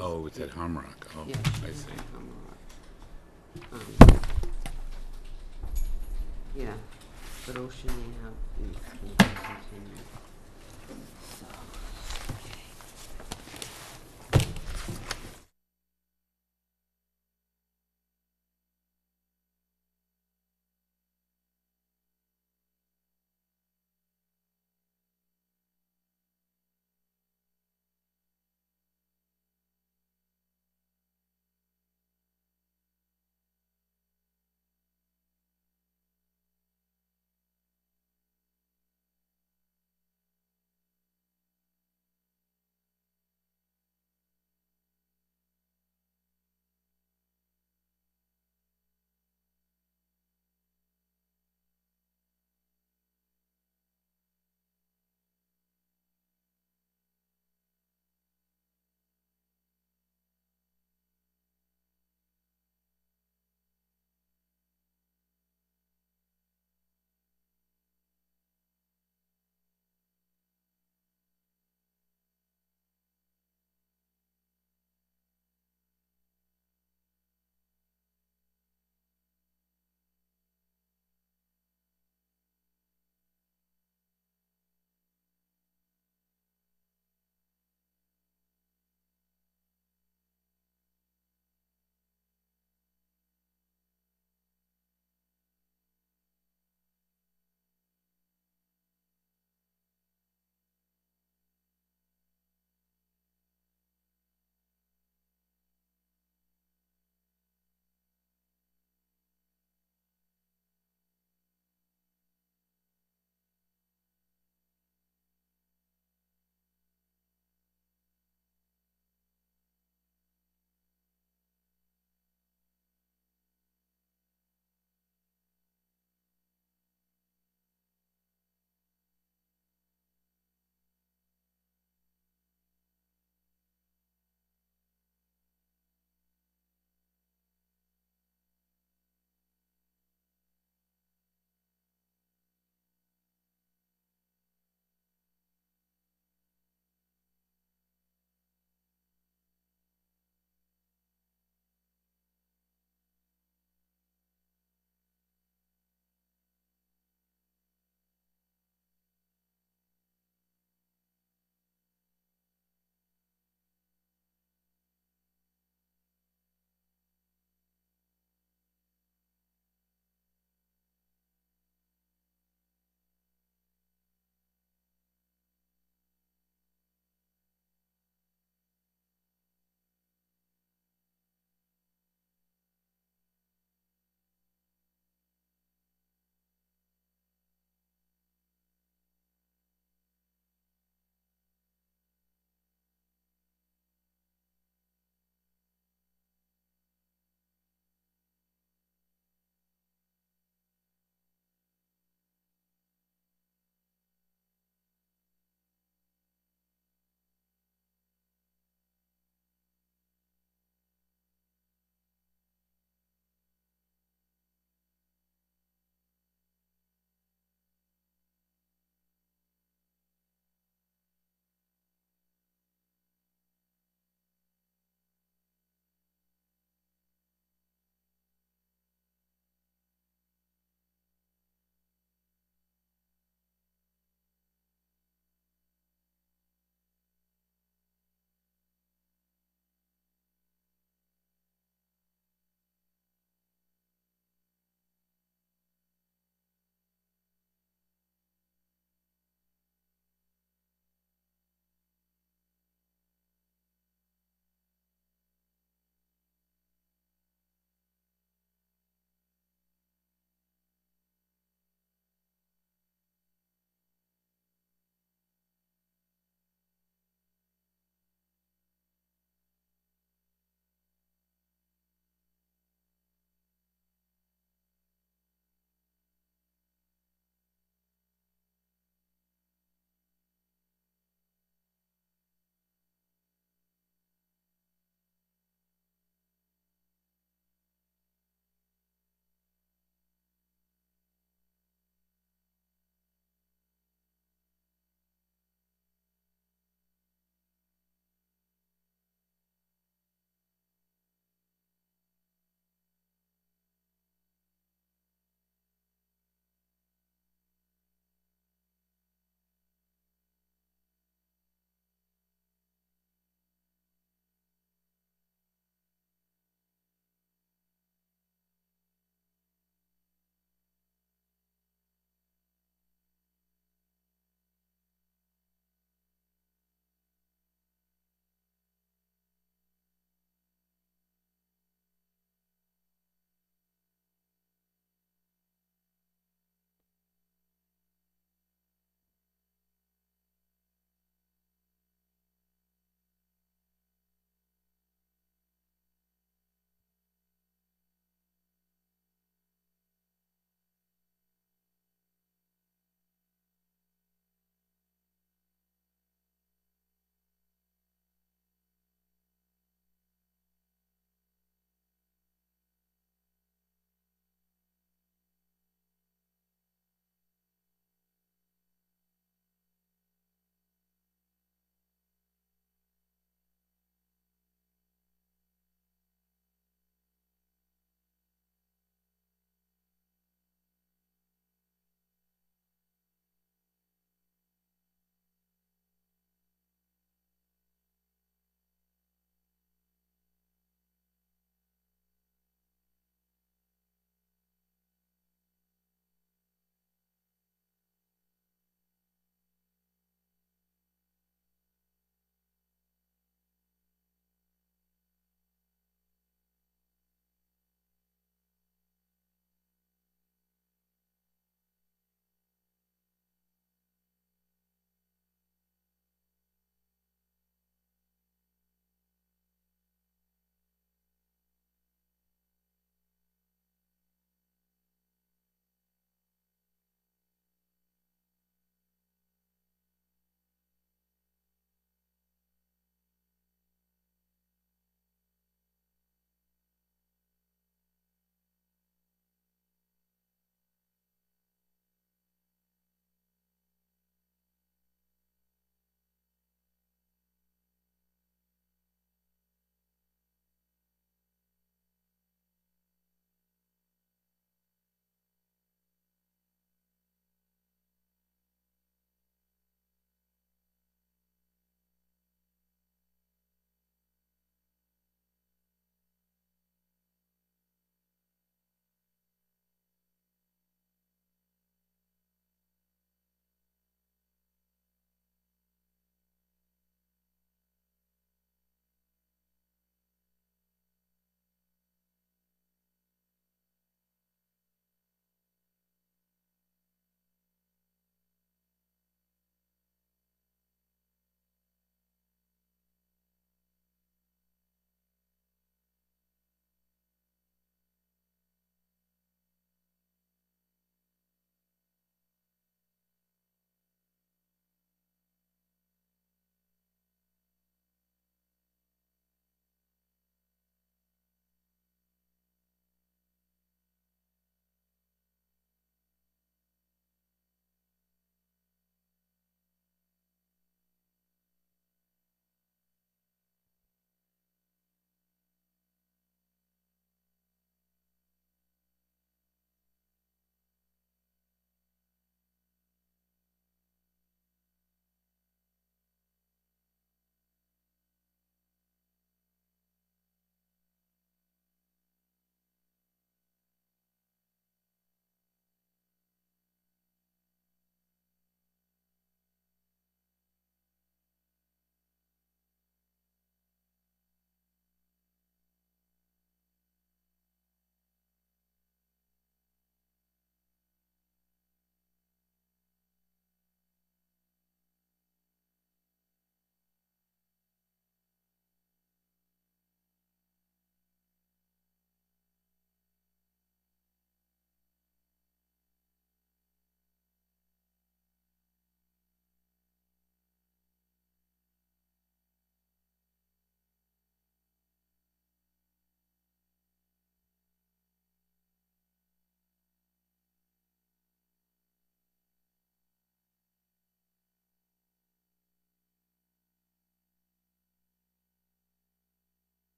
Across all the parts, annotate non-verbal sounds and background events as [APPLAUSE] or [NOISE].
Oh, it's at Hamrock. Oh, Yeah. I see. Um, Yeah, but Ocean they have is to continue. So,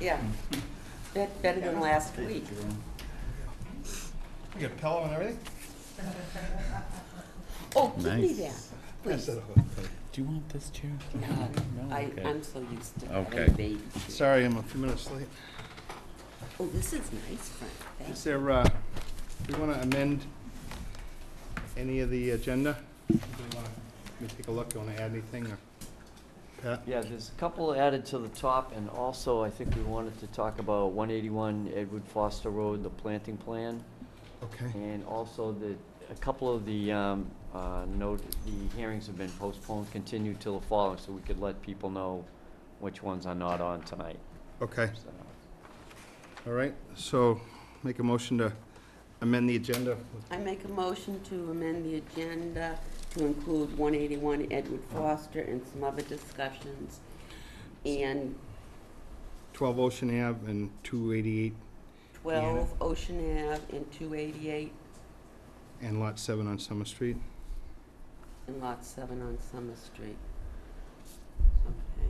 Yeah. Bet- Better than last week. You got a pillow and everything? [LAUGHS] Oh, give me Nice. that, please. Do you want this chair? No, No? I, Okay. I'm so used to Okay. having baby chairs. Sorry, I'm a few minutes late. Oh, this is nice, Frank, thank Is there, uh, do you want to amend any of the agenda? Anybody wanna- Let me take a look, you want to add anything, or? Pat? Yeah, there's a couple added to the top, and also I think we wanted to talk about one eighty-one Edward Foster Road, the planting plan, Okay, and also the, a couple of the, um, uh, note, the hearings have been postponed, continued till the following, so we could let people know which ones are not on tonight, okay, so. all right, so make a motion to amend the agenda. I make a motion to amend the agenda to include one eighty-one Edward Foster and some other discussions. And 12 Ocean Ave and 288 twelve Ocean Ave and two eighty-eight and Lot 7 on Summer Street. and lot seven on Summer Street. Okay.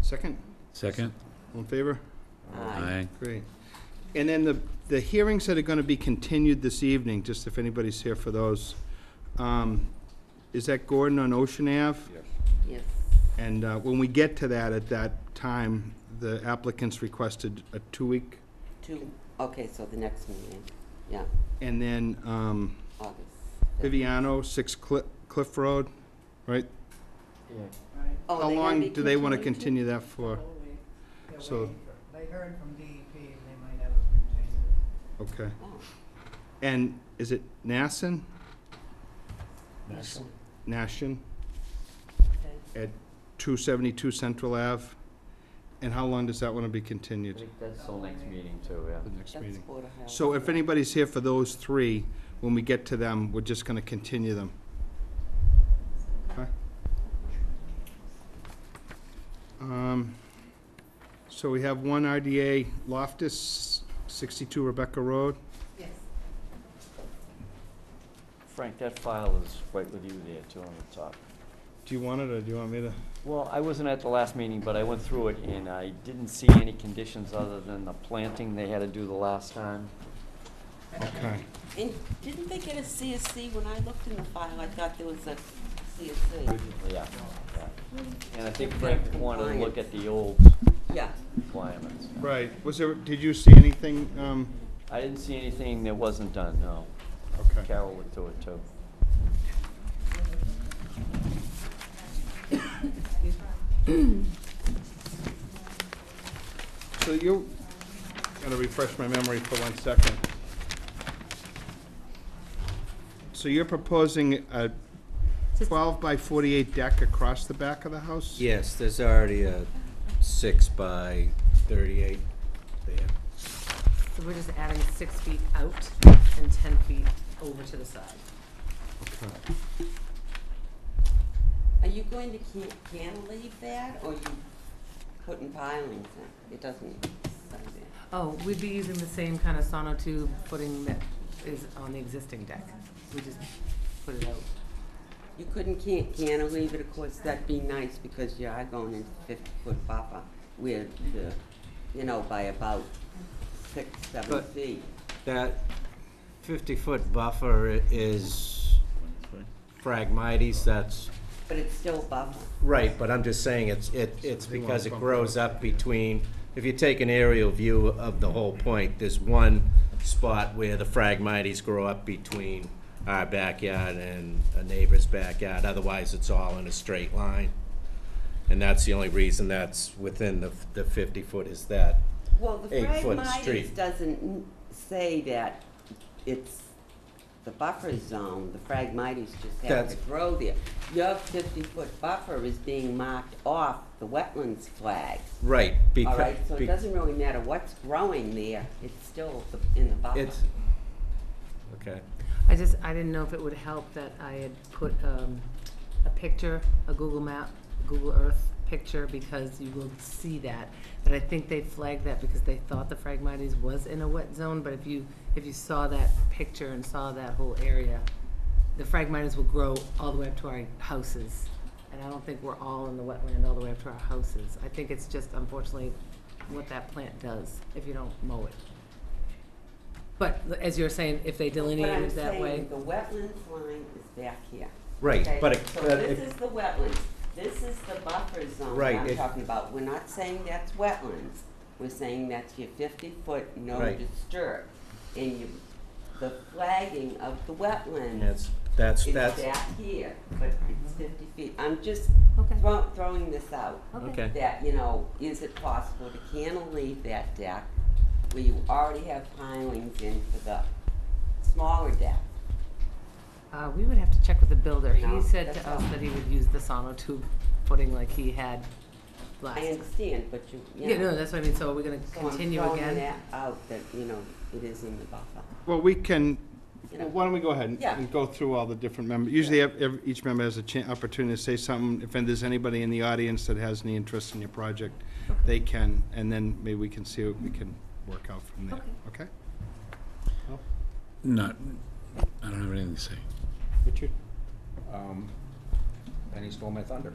Second, Second? all in favor? Aye. Great. And then the, the hearings that are gonna be continued this evening, just if anybody's here for those, um, is that Gordon on Ocean Ave? Yes. And, uh, when we get to that, at that time, the applicants requested a two-week, Two, okay, so the next meeting, yeah, and then, um, August. fifth. Viviano, Six Cliff, Cliff Road, right? Yeah. Oh, How they gonna long do they wanna continued continue that for? They're So- waiting for- They heard from DEP and they might have a continue. Okay. Oh, And is it Nasson? National. Nashin okay. at two seventy-two Central Ave? And how long does that wanna be I continued? think that's till next meeting too, yeah. The next That's meeting. Board of Health. So if anybody's here for those three, when we get to them, we're just gonna continue them. Okay? Um, so we have one RDA Loftus, sixty-two Rebecca Road. Yes. Frank, that file is right with you there too on the top. Do you want it, or do you want me to? Well, I wasn't at the last meeting, but I went through it and I didn't see any conditions other than the planting they had to do the last time. Okay. And didn't they get a CSC? When I looked in the file, I thought there was a CSC. Yeah, yeah. And I think Frank wanted to look at the old Yeah, requirements. Right, was there, did you see anything, um, I didn't see anything that wasn't done, no. Okay. Carol looked to it too. So you, gotta refresh my memory for one second. So you're proposing a twelve by forty-eight deck across the back of the house? Yes, there's already a six by thirty-eight there. So we're just adding six feet out and ten feet over to the side. Okay. are you going to can- cantilever that, or you putting pilings in? It doesn't say that. Oh, we'd be using the same kind of sonotube footing that is on the existing deck. We just put it out. You couldn't can- cantilever it, of course, that'd be nice, because you are going into fifty-foot buffer, with the, you know, by about six, seven But- feet. That fifty-foot buffer is Phragmites, that's, But it's still buffer. right, but I'm just saying it's, it, it's because it grows up. up between, if you take an aerial view of the whole point, there's one spot where the Phragmites grow up between our backyard and a neighbor's backyard, otherwise it's all in a straight line. And that's the only reason that's within the, the fifty foot is that Well, the Eight-foot Phragmites street. doesn't n- say that it's the buffer zone, the Phragmites just have to That's- grow there. Your fifty-foot buffer is being marked off the wetlands flag, Right, all because. right? So it doesn't really matter what's growing there, it's still the- in the buffer. It's, okay, I just, I didn't know if it would help that I had put, um, a picture, a Google map, Google Earth picture, because you will see that. But I think they flagged that because they thought the Phragmites was in a wet zone, but if you, if you saw that picture and saw that whole area, the Phragmites will grow all the way up to our houses. And I don't think we're all in the wetland all the way up to our houses. I think it's just unfortunately what that plant does if you don't mow it. But as you're saying, if they delineate But I'm that saying way, The wetland line is back here. Right, okay? but it- So but this it- is the wetlands, this is the buffer zone Right, I'm it- talking about. We're not saying that's wetlands. We're saying that's your fifty foot no Right. disturb. And you, the flagging of the wetlands That's, that's, is that's, back here, but it's fifty feet. I'm just Okay. throw, throwing this out. okay. That, you know, is it possible to cantilever that deck where you already have pilings in for the smaller deck? Uh, we would have to check with the builder. No, He said that's to us all. that he would use the sonotube footing like he had last I understand, but you, you Yeah, know. no, that's what I mean, so we're we gonna So I'm continue throwing again? that out that, you know, it is in the buffer. Well, we can, You know. well, why don't we go ahead and- Yeah. and go through all the different members? Usually, ev- ev- each member has a chan opportunity to say something. If there's anybody in the audience that has any interest in your project, they can, and then maybe we can see what we can work out from there, okay? Not, I don't have anything to say. Richard? um, Penny stole my thunder.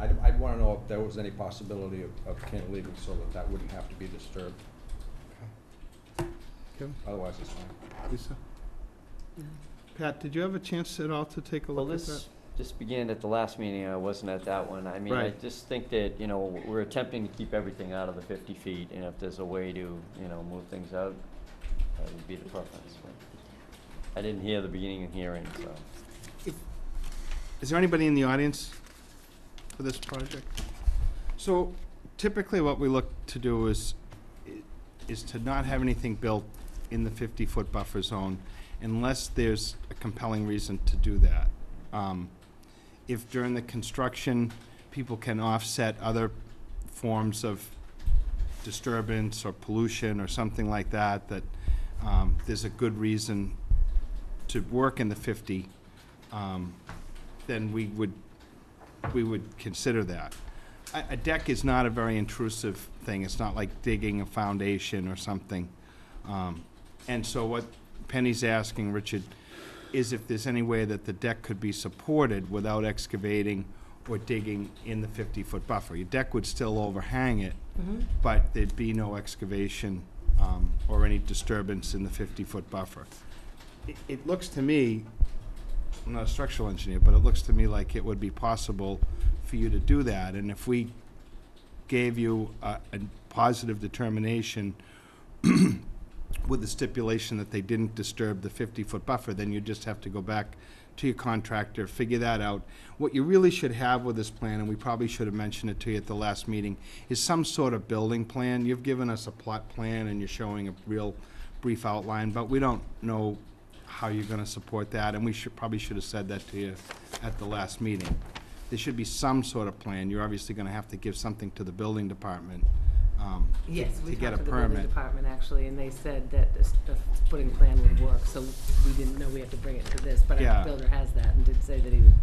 I'd, I'd wanna know if there was any possibility of, of cantilevering so that that wouldn't have to be disturbed, Okay. Kevin? otherwise it's fine. Lisa? Pat, did you have a chance at all to take a Well, look at that? this, this began at the last meeting, I wasn't at that one. I mean, I Right. just think that, you know, we're attempting to keep everything out of the fifty feet, and if there's a way to, you know, move things out, that would be the preference. but I didn't hear the beginning of hearing, so. Is there anybody in the audience for this project? So typically what we look to do is, is to not have anything built in the fifty-foot buffer zone unless there's a compelling reason to do that. Um, If during the construction, people can offset other forms of disturbance or pollution or something like that, that um, there's a good reason to work in the fifty, um, then we would, we would consider that. A, a deck is not a very intrusive thing, it's not like digging a foundation or something. Um, and so what Penny's asking, Richard, is if there's any way that the deck could be supported without excavating or digging in the fifty-foot buffer. Your deck would still overhang it, but there'd be no excavation, um, or any disturbance in the fifty-foot buffer. It, looks to me, I'm not a structural engineer, but it looks to me like it would be possible for you to do that, and if we gave you a, a positive determination [CLEARS THROAT] with the stipulation that they didn't disturb the fifty-foot buffer, then you just have to go back to your contractor, figure that out. What you really should have with this plan, and we probably should have mentioned it to you at the last meeting, is some sort of building plan. You've given us a plot plan and you're showing a real brief outline, but we don't know how you're gonna support that, and we should, probably should have said that to you at the last meeting. There should be some sort of plan. You're obviously gonna have to give something to the building department, um, to- Yes, we to get a talked to the building permit. department actually, and they said that the, the footing plan would work, so we didn't know we had to bring it to this, but Yeah. our builder has that and did say that he would.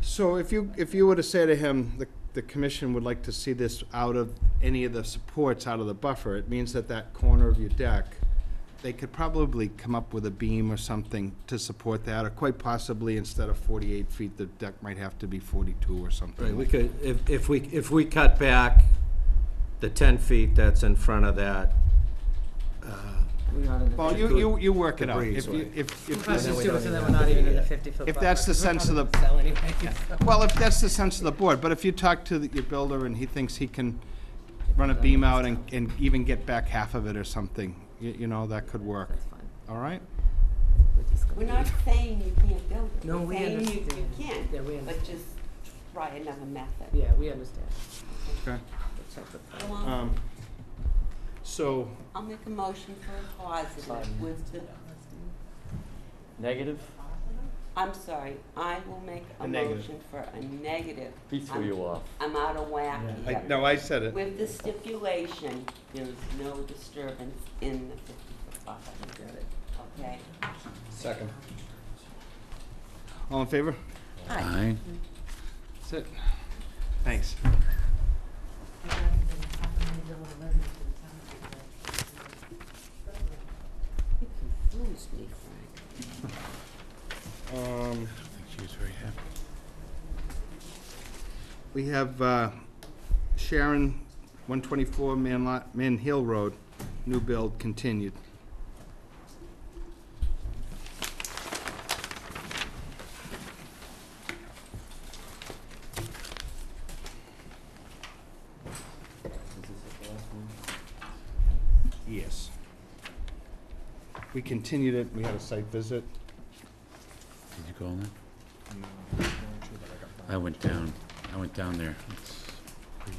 So if you, if you were to say to him, the, the commission would like to see this out of, any of the supports out of the buffer, it means that that corner of your deck, they could probably come up with a beam or something to support that, or quite possibly, instead of forty-eight feet, the deck might have to be forty-two or something. Right, we like- could, if, if we, if we cut back the ten feet that's in front of that, uh, We're not. Well, you, you, you work it out. If you, right. if, We'll if probably this just is, do it so that we're not even in the fifty foot If that's the 'cause we're sense of the- gonna Sell anyway, so. well, if that's the sense of the board, but if you talk to the- your builder and he thinks he can run a beam out and, and even get back half of it or something, you, you know, that could work, That's fine. all right? We're just gonna We're not leave. saying you can't build it. No, We're we saying you- understand. You can, Yeah, we but understand. just try another method. Yeah, we understand. Okay. We'll check with them. Well, Um, so, I'll make a motion for a positive with the, Negative? I'm sorry, I will make a A negative. motion for a negative. He threw I'm- you off. I'm out of whack I, here. no, I said it. With the stipulation, there's no disturbance in the fifty-foot buffer. Okay? Second. All in favor? Aye. That's it. Thanks. You confused me, Frank. Um, I she was very happy. we have, uh, Sheeran one twenty-four Man Lot, Mann Hill Road, new build continued. Yes. We continued it, we had a site visit. Did you that? I went down, I went down there. It's pretty,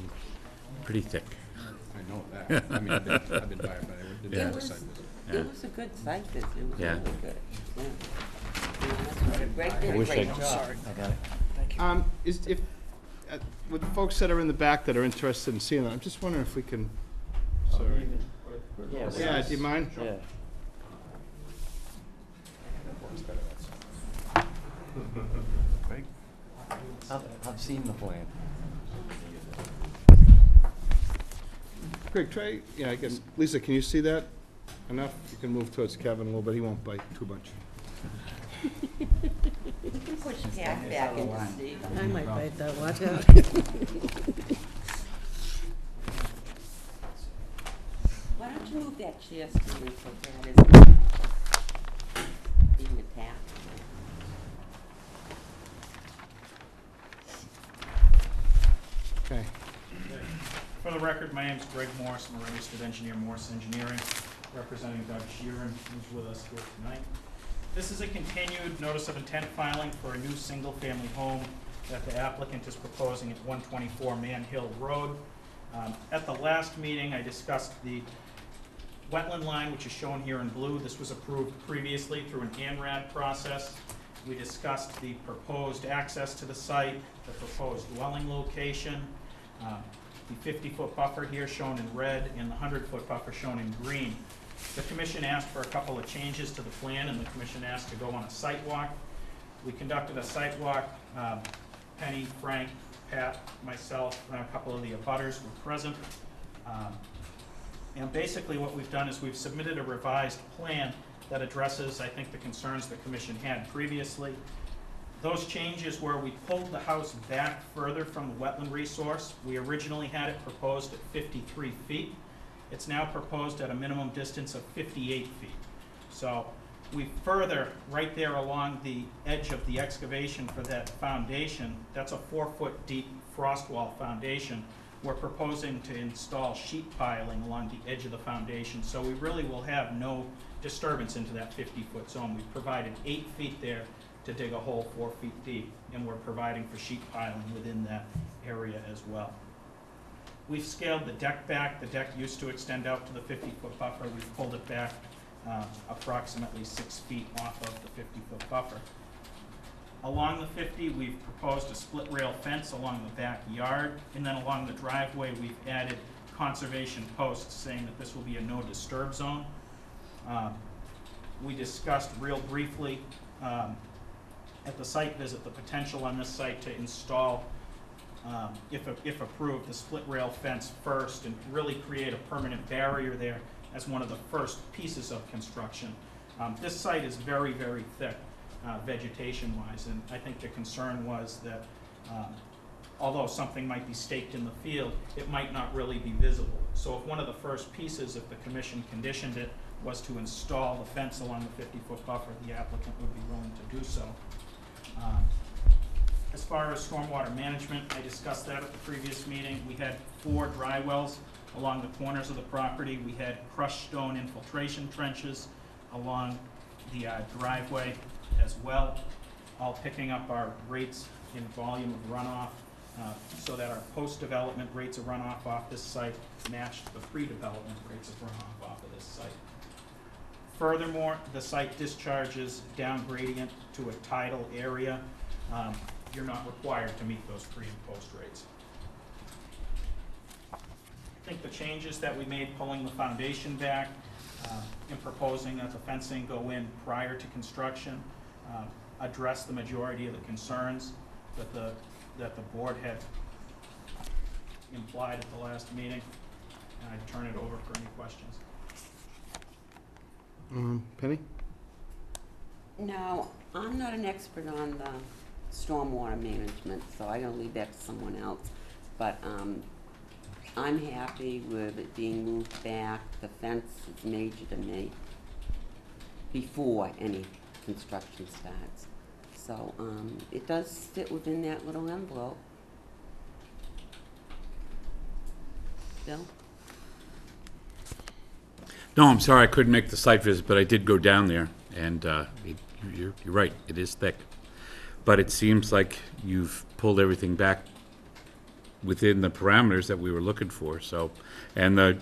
pretty thick. I know that. I mean, I've been, I've been by it, but I didn't Yeah. have a site visit. Yeah. It was a good site visit, it was Yeah. really good, yeah. Yeah, that's Greg did a wish I great could- job. I got it. Um, is, if, uh, with the folks that are in the back that are interested in seeing that, I'm just wondering if we can, sorry. Yeah, Yeah, do you mind? Yeah. I've, I've seen the plan. Greg, try, yeah, I guess, Lisa, can you see that enough? You can move towards Kevin a little bit, he won't bite too much. You can push Pat back into Steve. I might bite that, watch [LAUGHS] out. Why don't you move that chair, Stephen, so Pat isn't being attacked? Okay. For the record, my name is Greg Morris, I'm a registered engineer, Morris Engineering, representing Doug Sheeran, who's with us here tonight. This is a continued notice of intent filing for a new single-family home that the applicant is proposing at one twenty-four Mann Hill Road. Um, At the last meeting, I discussed the wetland line, which is shown here in blue. This was approved previously through an ANRAD process. We discussed the proposed access to the site, the proposed dwelling location, um, the 50-foot buffer here shown in red, and the 100-foot buffer shown in green. The commission asked for a couple of changes to the plan, and the commission asked to go on a site walk. We conducted a site walk. Um, Penny, Frank, Pat, myself, and a couple of the abutters were present. Um, And basically, what we've done is we've submitted a revised plan that addresses, I think, the concerns the commission had previously. Those changes where we pulled the house back further from the wetland resource. We originally had it proposed at fifty-three feet. It's now proposed at a minimum distance of fifty-eight feet. So we further, right there along the edge of the excavation for that foundation, that's a four-foot deep frost wall foundation. We're proposing to install sheet piling along the edge of the foundation, so we really will have no disturbance into that fifty-foot zone. We've provided eight feet there to dig a hole four feet deep, and we're providing for sheet piling within that area as well. We've scaled the deck back. The deck used to extend out to the fifty-foot buffer. We've pulled it back uh, approximately six feet off of the fifty-foot buffer. Along the fifty, we've proposed a split rail fence along the backyard, and then along the driveway, we've added conservation posts saying that this will be a no disturb zone. Um, We discussed real briefly um, at the site visit, the potential on this site to install, um, if, if approved, the split rail fence first and really create a permanent barrier there as one of the first pieces of construction. Um, This site is very, very thick uh, vegetation-wise, and I think the concern was that um, although something might be staked in the field, it might not really be visible. So if one of the first pieces, if the commission conditioned it, was to install the fence along the fifty-foot buffer, the applicant would be willing to do so. Um, As far as stormwater management, I discussed that at the previous meeting. We had four dry wells along the corners of the property. We had crushed stone infiltration trenches along the uh, driveway as well, all picking up our rates in volume of runoff, uh, so that our post-development rates of runoff off this site matched the pre-development rates of runoff off of this site. Furthermore, the site discharges down gradient to a tidal area. Um, You're not required to meet those pre and post rates. I think the changes that we made, pulling the foundation back uh, and proposing that the fencing go in prior to construction, uh, address the majority of the concerns that the, that the board had implied at the last meeting. And I'd turn it over for any questions. Um, Penny? Now, I'm not an expert on the stormwater management, so I'm gonna leave that to someone else. But, um, I'm happy with it being moved back, the fence is major to me, before any construction starts. So, um, it does fit within that little envelope. Bill? No, I'm sorry, I couldn't make the site visit, but I did go down there, and uh, it- you're, you're right, it is thick. But it seems like you've pulled everything back within the parameters that we were looking for, so. And the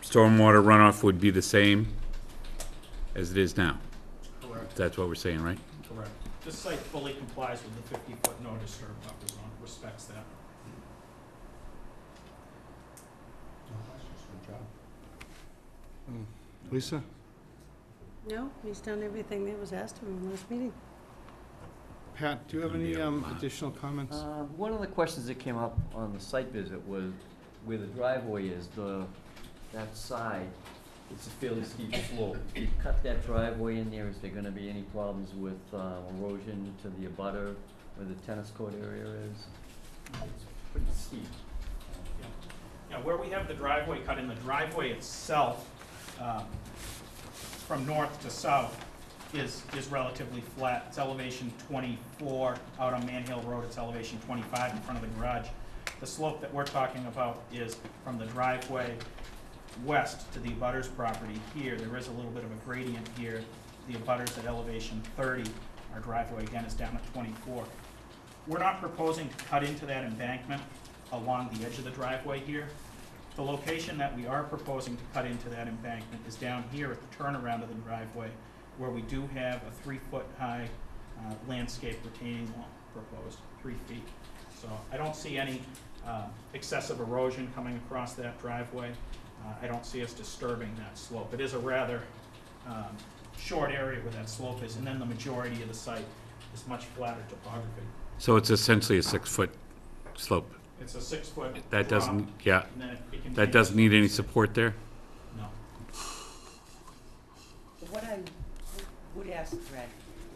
stormwater runoff would be the same as it is now. Correct, That's what we're saying, right? correct. This site fully complies with the fifty-foot no disturb buffer zone, respects that. No questions, good job. Lisa? No, he's done everything that was asked of him last meeting. Pat, do you have any um, additional comments? Uh, one of the questions that came up on the site visit was where the driveway is, the, that side, it's a fairly steep slope. You cut that driveway in there, is there gonna be any problems with, uh, erosion to the abutter where the tennis court area is? It's pretty steep. Yeah, where we have the driveway cut in, the driveway itself, um, from north to south, is, is relatively flat. It's elevation twenty-four, out on Mann Hill Road, it's elevation twenty-five in front of the garage. The slope that we're talking about is from the driveway west to the abutter's property here. There is a little bit of a gradient here. The abutter's at elevation thirty, our driveway again is down at twenty-four. We're not proposing to cut into that embankment along the edge of the driveway here. The location that we are proposing to cut into that embankment is down here at the turnaround of the driveway, where we do have a three-foot-high uh, landscape retaining wall proposed, three feet. So I don't see any uh, excessive erosion coming across that driveway. Uh, I don't see us disturbing that slope. It is a rather um, short area where that slope is, and then the majority of the site is much flatter topography. So it's essentially a six-foot slope. It's a six-foot That drop, doesn't, yeah, and then it- it that doesn't need any support there? No. What I would ask Greg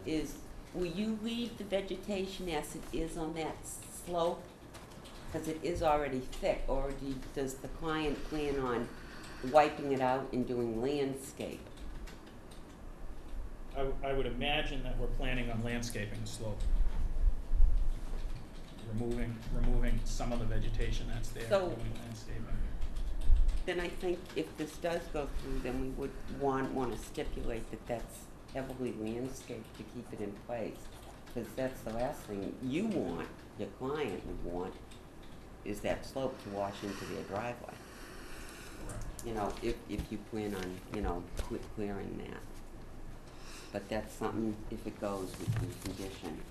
is, will you leave the vegetation as it is on that slope? Cause it is already thick, or do, you- does the client plan on wiping it out and doing landscape? I, w- I would imagine that we're planning on landscaping the slope. Removing, removing some of the vegetation that's there, So- doing landscaping. Then I think if this does go through, then we would want, wanna stipulate that that's heavily landscaped to keep it in place. Cause that's the last thing you want, your client would want, is that slope to wash into their driveway. You know, if, if you plan on, you know, cle- clearing that. But that's something, if it goes, we can condition.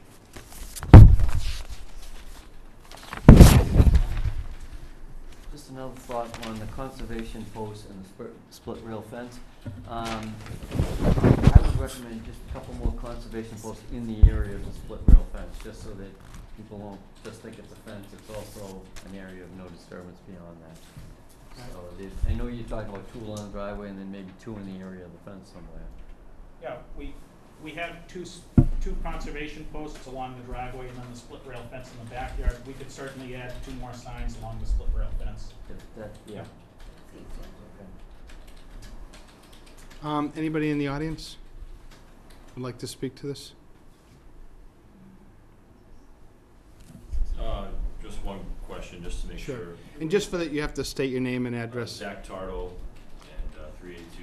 Just another thought on the conservation post and the split, split rail fence. Um, I would recommend just a couple more conservation posts in the area of the split rail fence, just so that people won't just think it's a fence, it's also an area of no disturbance beyond that. So, I know you're talking about two along the driveway and then maybe two in the area of the fence somewhere. Yeah, we, we have two, two conservation posts along the driveway and then the split rail fence in the backyard. We could certainly add two more signs along the split rail fence. That, yeah. Um, anybody in the audience would like to speak to this? Uh, Just one question, just to make Sure. sure. And just for that, you have to state your name and address. Uh, Zach Tartle and uh, 318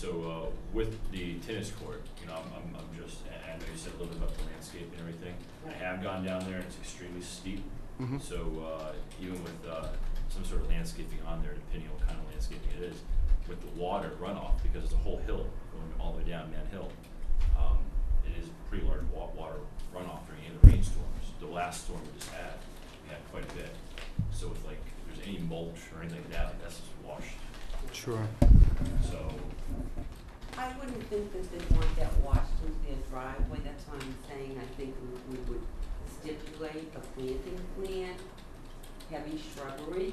so, uh, with the tennis court, you know, I'm, I'm, I'm just, I know you said a little bit about the landscape and everything. I have gone down there, and it's extremely steep, Mhm. so, uh, even with, uh, some sort of landscaping on there, depending on what kind of landscaping it is, with the water runoff, because it's a whole hill going all the way down Mann Hill, um, it is pretty large wa- water runoff during any of the rainstorms. The last storm we just had, we had quite a bit. So if like, if there's any mulch or anything like that, that's just washed. Sure. So, I wouldn't think that they'd want that washed into their driveway, that's why I'm saying I think we, we would stipulate a planting plan, heavy shrubbery,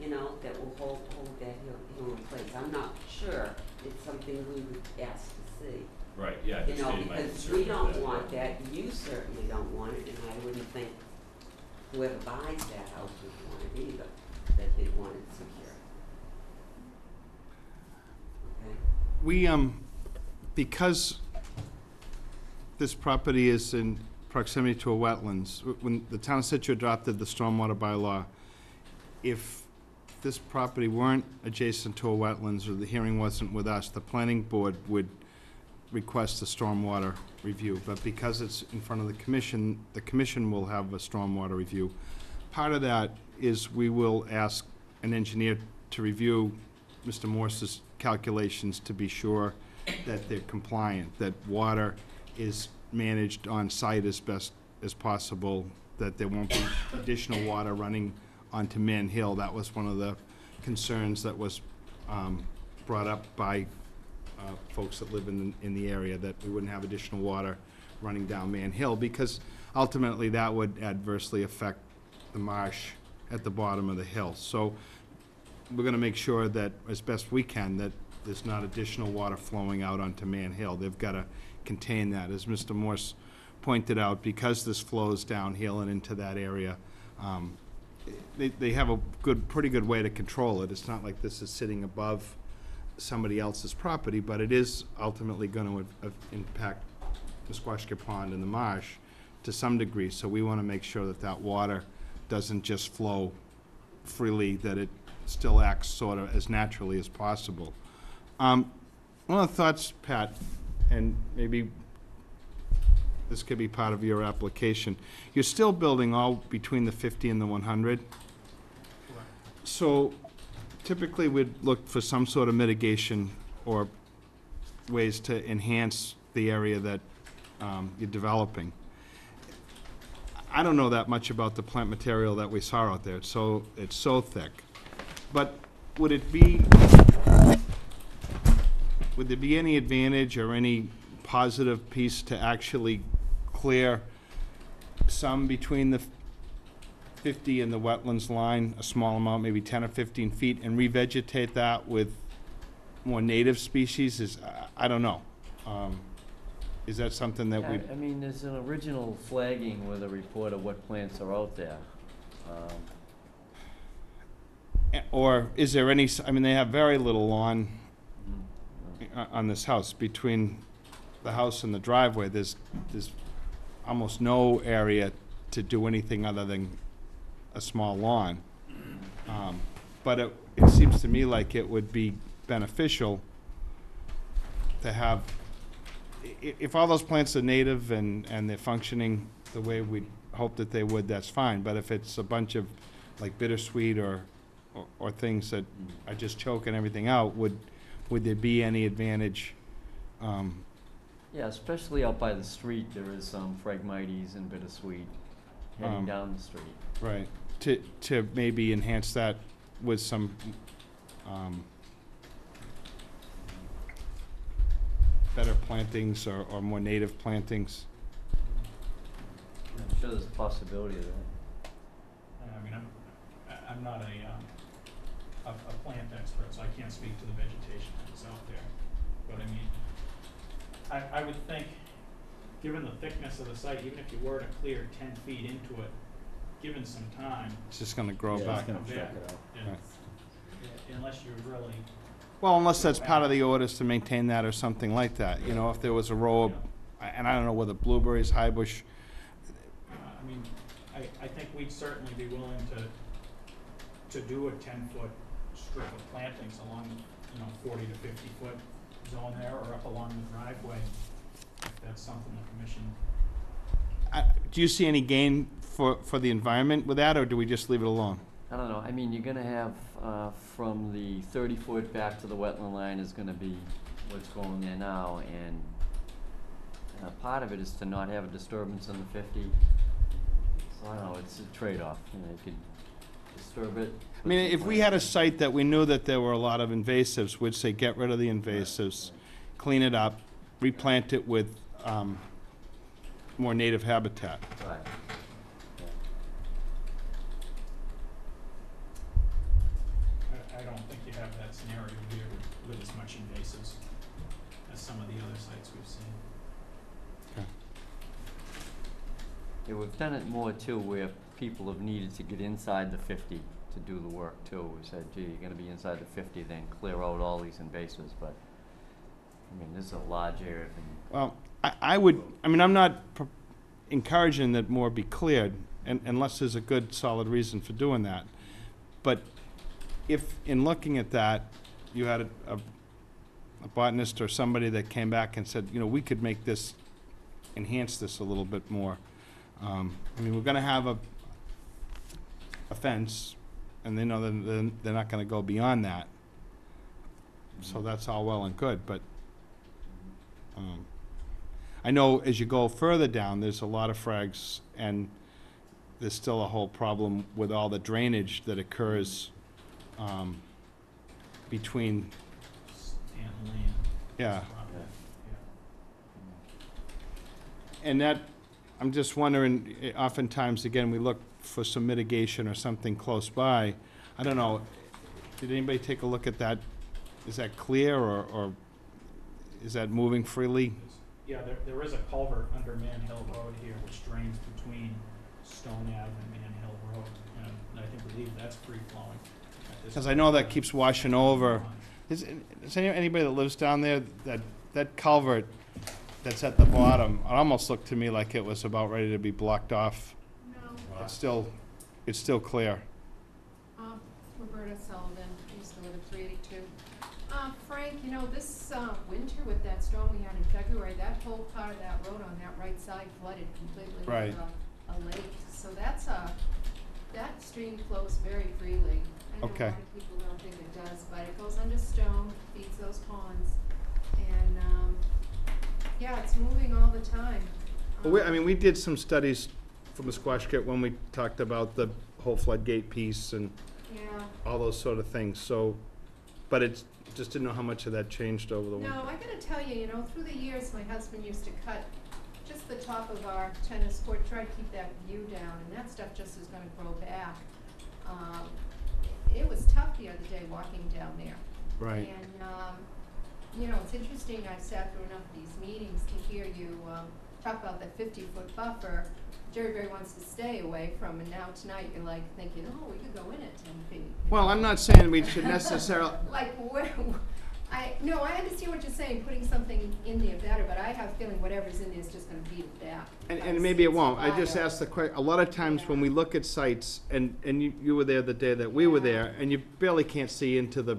you know, that will hold, hold that hill, hill in place. I'm not sure it's something we would ask to see. right, yeah, I You just know, stated my because concern we with don't that. want that, you certainly don't want it, and I wouldn't think whoever buys that house would want it either. that they want it secure. Okay? We, um, because this property is in proximity to a wetlands, when the town of Scituate adopted the stormwater bylaw, if this property weren't adjacent to a wetlands or the hearing wasn't with us, the planning board would request a stormwater review. But because it's in front of the commission, the commission will have a stormwater review. Part of that is we will ask an engineer to review Mr. Morse's calculations to be sure that they're compliant, that water is managed on site as best as possible, that there won't be additional water running onto Mann Hill. That was one of the concerns that was um, brought up by uh, folks that live in, in the area, that we wouldn't have additional water running down Mann Hill, because ultimately that would adversely affect the marsh at the bottom of the hill. So we're gonna make sure that, as best we can, that there's not additional water flowing out onto Mann Hill. They've gotta contain that. As Mr. Morse pointed out, because this flows downhill and into that area, um, they, they have a good, pretty good way to control it. It's not like this is sitting above somebody else's property, but it is ultimately gonna uh, impact Musquashcut Pond and the marsh to some degree. So we wanna make sure that that water doesn't just flow freely, that it still acts sort of as naturally as possible. Um, one of the thoughts, Pat, and maybe this could be part of your application, you're still building all between the fifty and the one hundred? So typically, we'd look for some sort of mitigation or ways to enhance the area that um, you're developing. I don't know that much about the plant material that we saw out there. It's so, it's so thick. But would it be, would there be any advantage or any positive piece to actually clear some between the fifty and the wetlands line, a small amount, maybe ten or fifteen feet, and revegetate that with more native species is, I- I don't know. Um, Is that something that we, I I mean, there's an original flagging with a report of what plants are out there. Um, or is there any, I mean, they have very little lawn on this house. Between the house and the driveway, there's, there's almost no area to do anything other than a small lawn. Um, But it, it seems to me like it would be beneficial to have, if all those plants are native and, and they're functioning the way we hope that they would, that's fine. But if it's a bunch of, like bittersweet or, or- or things that are just choking everything out, would, would there be any advantage? um, Yeah, especially out by the street, there is some Phragmites and bittersweet heading Um, down the street. Right, to, to maybe enhance that with some, um, better plantings or, or more native plantings. I'm sure there's a possibility of that. I mean, I'm, I- I'm not a, um, a, a plant expert, so I can't speak to the vegetation that's out there. But I mean, I, I would think, given the thickness of the site, even if you were to clear ten feet into it, given some time, It's just gonna grow Yeah, it's back. gonna come check back. it out. and- Right. Unless you're really, Well, unless that's part of the orders to maintain that or something like that, you know, if there was a row of, and I don't know whether blueberries, high bush, uh, I mean, I, I think we'd certainly be willing to, to do a ten-foot strip of plantings along, you know, forty to fifty-foot zone there, or up along the driveway. If that's something the commission I- do you see any gain for, for the environment with that, or do we just leave it alone? I don't know, I mean, you're gonna have, uh, from the thirty foot back to the wetland line is gonna be what's going there now, and, uh, part of it is to not have a disturbance in the fifty. So I don't know, it's a trade-off, you know, you could disturb it. I mean, if we had a site that we knew that there were a lot of invasives, we'd say, get rid of the invasives, clean it up, replant it with, um, more native habitat. Right. I, I don't think you have that scenario here with, with as much invasives as some of the other sites we've seen. Yeah, we've done it more too, where people have needed to get inside the fifty to do the work too. We said, gee, you're gonna be inside the fifty, then clear out all these invasives, but, I mean, this is a large area, and Well, I, I would, I mean, I'm not pro- encouraging that more be cleared, un unless there's a good, solid reason for doing that. But if, in looking at that, you had a, a a botanist or somebody that came back and said, you know, we could make this, enhance this a little bit more. Um, I mean, we're gonna have a, a fence, and they know that they're, they're not gonna go beyond that. So that's all well and good, but, um, I know as you go further down, there's a lot of frags, and there's still a whole problem with all the drainage that occurs, um, between, Stanton Lane. yeah. Yeah. And that, I'm just wondering, eh, oftentimes, again, we look for some mitigation or something close by. I don't know, did anybody take a look at that? Is that clear, or, or is that moving freely? Yeah, there, there is a culvert under Mann Hill Road here which drains between Stone Ave and Mann Hill Road, and I think, believe that's free flowing. at this Because I know that keeps washing over. Is, is any- anybody that lives down there, that, that culvert that's at the bottom, it almost looked to me like it was about ready to be blocked off. No, It's still, it's still clear. um, Roberta Sullivan, used to live at three eighty-two. Uh, Frank, you know, this, uh, winter with that storm we had in February, that whole part of that road on that right side flooded completely with Right. a, a lake. So that's a, that stream flows very freely. I know a Okay. lot of people don't think it does, but it goes under stone, feeds those ponds. And, um, yeah, it's moving all the time. Well, we, I Um, mean, we did some studies from the squash kit when we talked about the whole floodgate piece and Yeah. all those sort of things, so, but it's, just didn't know how much of that changed over the winter. No, I gotta tell you, you know, through the years, my husband used to cut just the top of our tennis court, try to keep that view down, and that stuff just is gonna grow back. Um, it was tough the other day walking down there. Right, And, um, you know, it's interesting, I've sat through enough of these meetings to hear you, um, talk about the fifty-foot buffer. Jerry Berry wants to stay away from, and now tonight you're like thinking, oh, we could go in at ten feet. well. I'm not saying we should necessarily, [LAUGHS] Like, where, I, no, I understand what you're saying, putting something in there better, but I have a feeling whatever's in there is just gonna beat it back. and, and maybe it won't, I just asked the que, a lot of times when we look at sites, and, and you, you were there the day that we were there, and you barely can't see into the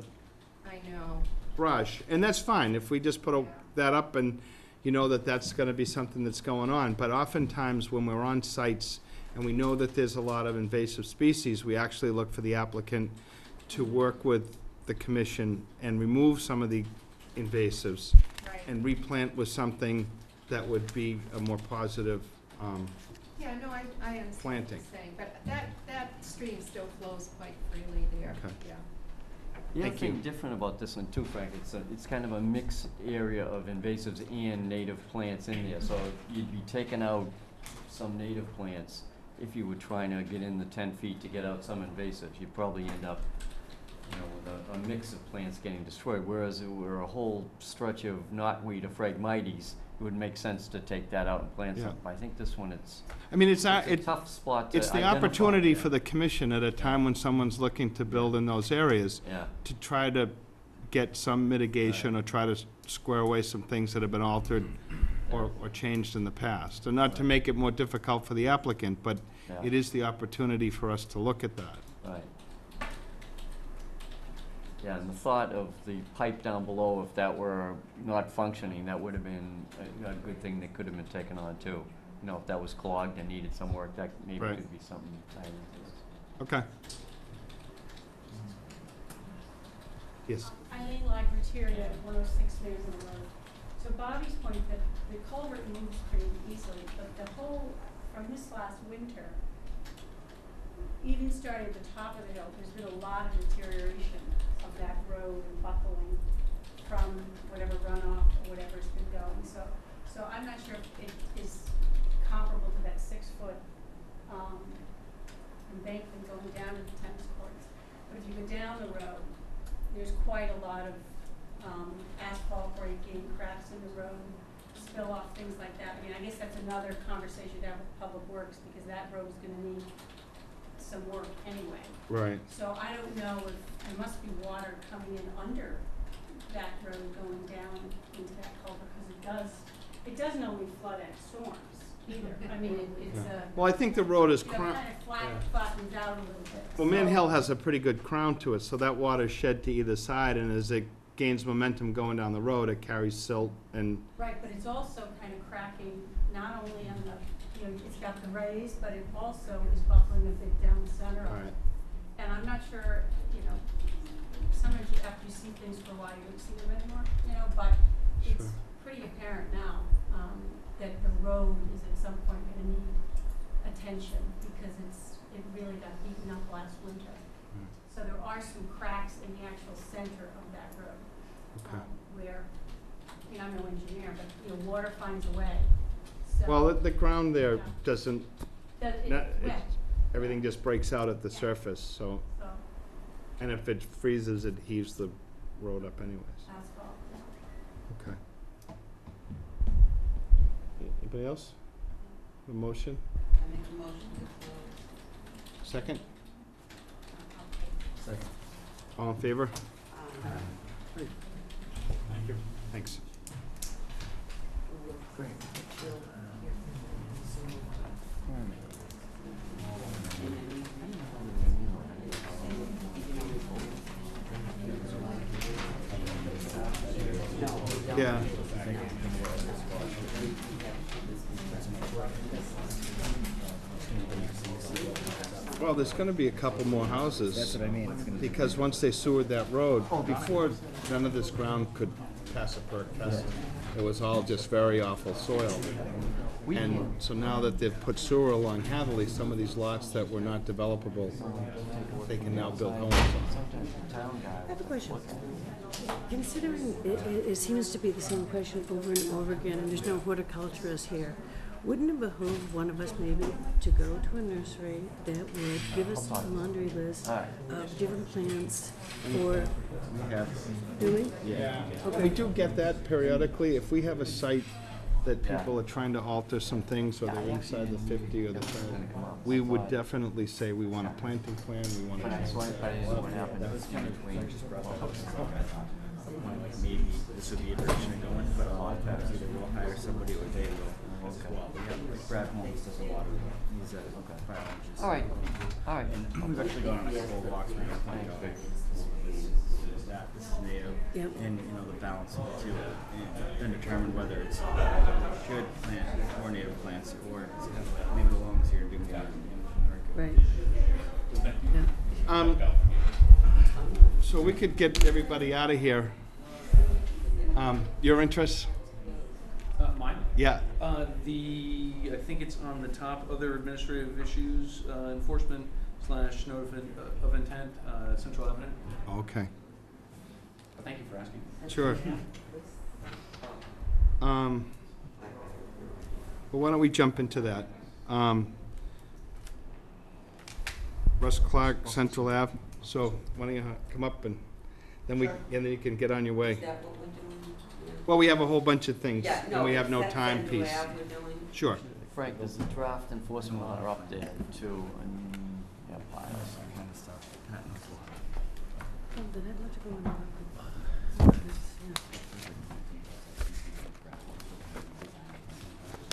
I know, brush, and that's fine, if we just put a, that up and you know that that's gonna be something that's going on, but oftentimes when we're on sites and we know that there's a lot of invasive species, we actually look for the applicant to work with the commission and remove some of the invasives right. and replant with something that would be a more positive, um, Yeah, no, I, I understand what planting. saying, but that, that stream still flows quite freely there, Okay. yeah. The other Thank thing you. different about this one too, Frank, it's a, it's kind of a mixed area of invasives and native plants in there, so you'd be taking out some native plants. If you were trying to get in the ten feet to get out some invasives, you'd probably end up, you know, with a, a mix of plants getting destroyed, whereas it were a whole stretch of knotweed or phragmites, it would make sense to take that out and plant Yeah. some. I think this one, it's, I mean, it's, not- it's a it, tough spot to it's the identify, opportunity for the commission at a time when someone's looking to build in those areas, Yeah, to try to get some mitigation or try to s- square away some things that have been altered mm-hmm. or, or changed in the past. And not to make it more difficult for the applicant, but Yeah. it is the opportunity for us to look at that. Right. Yeah, and the thought of the pipe down below, if that were not functioning, that would have been a, a good thing that could have been taken on too. You know, if that was clogged and needed some work, that maybe Right. could be something tied into this. Okay. Yes. Uh, Eileen Lagreteria, one oh six Mason Road. So Bobby's point that the culvert moves pretty easily, but the whole, from this last winter, even starting at the top of the hill, there's been a lot of deterioration of that road and buckling from whatever runoff or whatever's been going, so, so I'm not sure if it is comparable to that six-foot, um, embankment going down to the tennis courts. But if you go down the road, there's quite a lot of, um, asphalt breaking, cracks in the road, spill off, things like that. I mean, I guess that's another conversation to have with Public Works, because that road's gonna need some work anyway. Right. So I don't know if, there must be water coming in under that road going down into that culvert, because it does, it doesn't only flood at storms either. I mean, it- it's a, Well, I think the road is you know, crown, kind of flat, flattens out a little bit. well, Mann So- Hill has a pretty good crown to it, so that water's shed to either side, and as it gains momentum going down the road, it carries silt and, Right, but it's also kind of cracking, not only on the, you know, it's got the raise, but it also is buckling a bit down the center of Right. it. And I'm not sure, you know, sometimes you, after you see things for a while, you don't see them anymore, you know, but it's Sure. pretty apparent now, um, that the road is at some point gonna need attention, because it's, it really got beaten up last winter. Hmm. So there are some cracks in the actual center of that road okay. um, where, you know, I'm no engineer, but, you know, water finds a way, so. Well, the- the ground there Yeah. doesn't, That it's not- wet, it's- everything just breaks out at the Yeah. surface, so, so and if it freezes, it heaves the road up anyways. asphalt, yeah. Okay. Anybody else? A motion? I make a motion to close. Second? Second. All in favor? Um, Thank you. Thanks. Yeah. Well, there's gonna be a couple more houses. That's what I mean, it's gonna Because once they sewered that road, oh, before none of this ground could pass a perk test, it was all just very awful soil. And so now that they've put sewer along Hatherly, some of these lots that were not developable, they can now build homes on. I have a question. Considering it, it, it seems to be the same question over and over again, and there's no horticulturist here, wouldn't it behoove one of us maybe to go to a nursery that would give us a laundry list of different plants for, do we? Yeah. We do get that periodically. If we have a site that people are trying to alter some things, or they're inside the fifty or the, thirty, we would definitely say we want a planting plan, we want a. That was kind of between. Maybe this would be a direction to go in, but a lot of times either we'll hire somebody or they will as well. We have like Brad Holmes does a lot of, he's at biologist. All right, all right. And we've actually gone on a couple of walks where we're like, oh, this is, this is that, this is native. Yep. And, you know, the balance of the two, and then determine whether it's good plant or native plants, or it's kind of like, leave it alone this year and do more. Right. Yeah. Um, so we could get everybody out of here. Um, your interests? Uh, mine? Yeah. Uh, the, I think it's on the top, other administrative issues, uh, enforcement slash notice of- of intent, uh, Central Avenue. Okay, Thank you for asking. sure. [LAUGHS] Um, well, why don't we jump into that? Um, Russ Clark, Central Ave, so why don't you uh, come up and then we, and then you can get on your way. Is that what we're doing? Well, we have a whole bunch of things, Yeah, no. and we have is no that Central timepiece. Ave we're doing? Sure. Frank, there's a draft enforcement order up there too, and, yeah, piles, that kind of stuff. Oh, then I'd love to go on a walk with-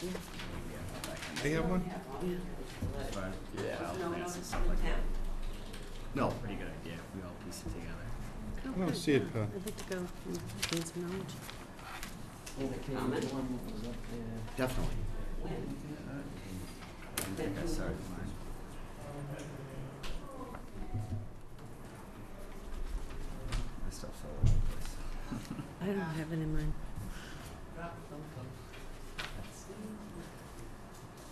yeah. They have one? Yeah. Yeah, plants and stuff like that. No. Pretty good idea, we all piece it together. I don't see it, yeah. uh, I'd like to go and gain some knowledge. Comment? Definitely. I think I started mine. This stuff's all over the place. I don't have any in mind.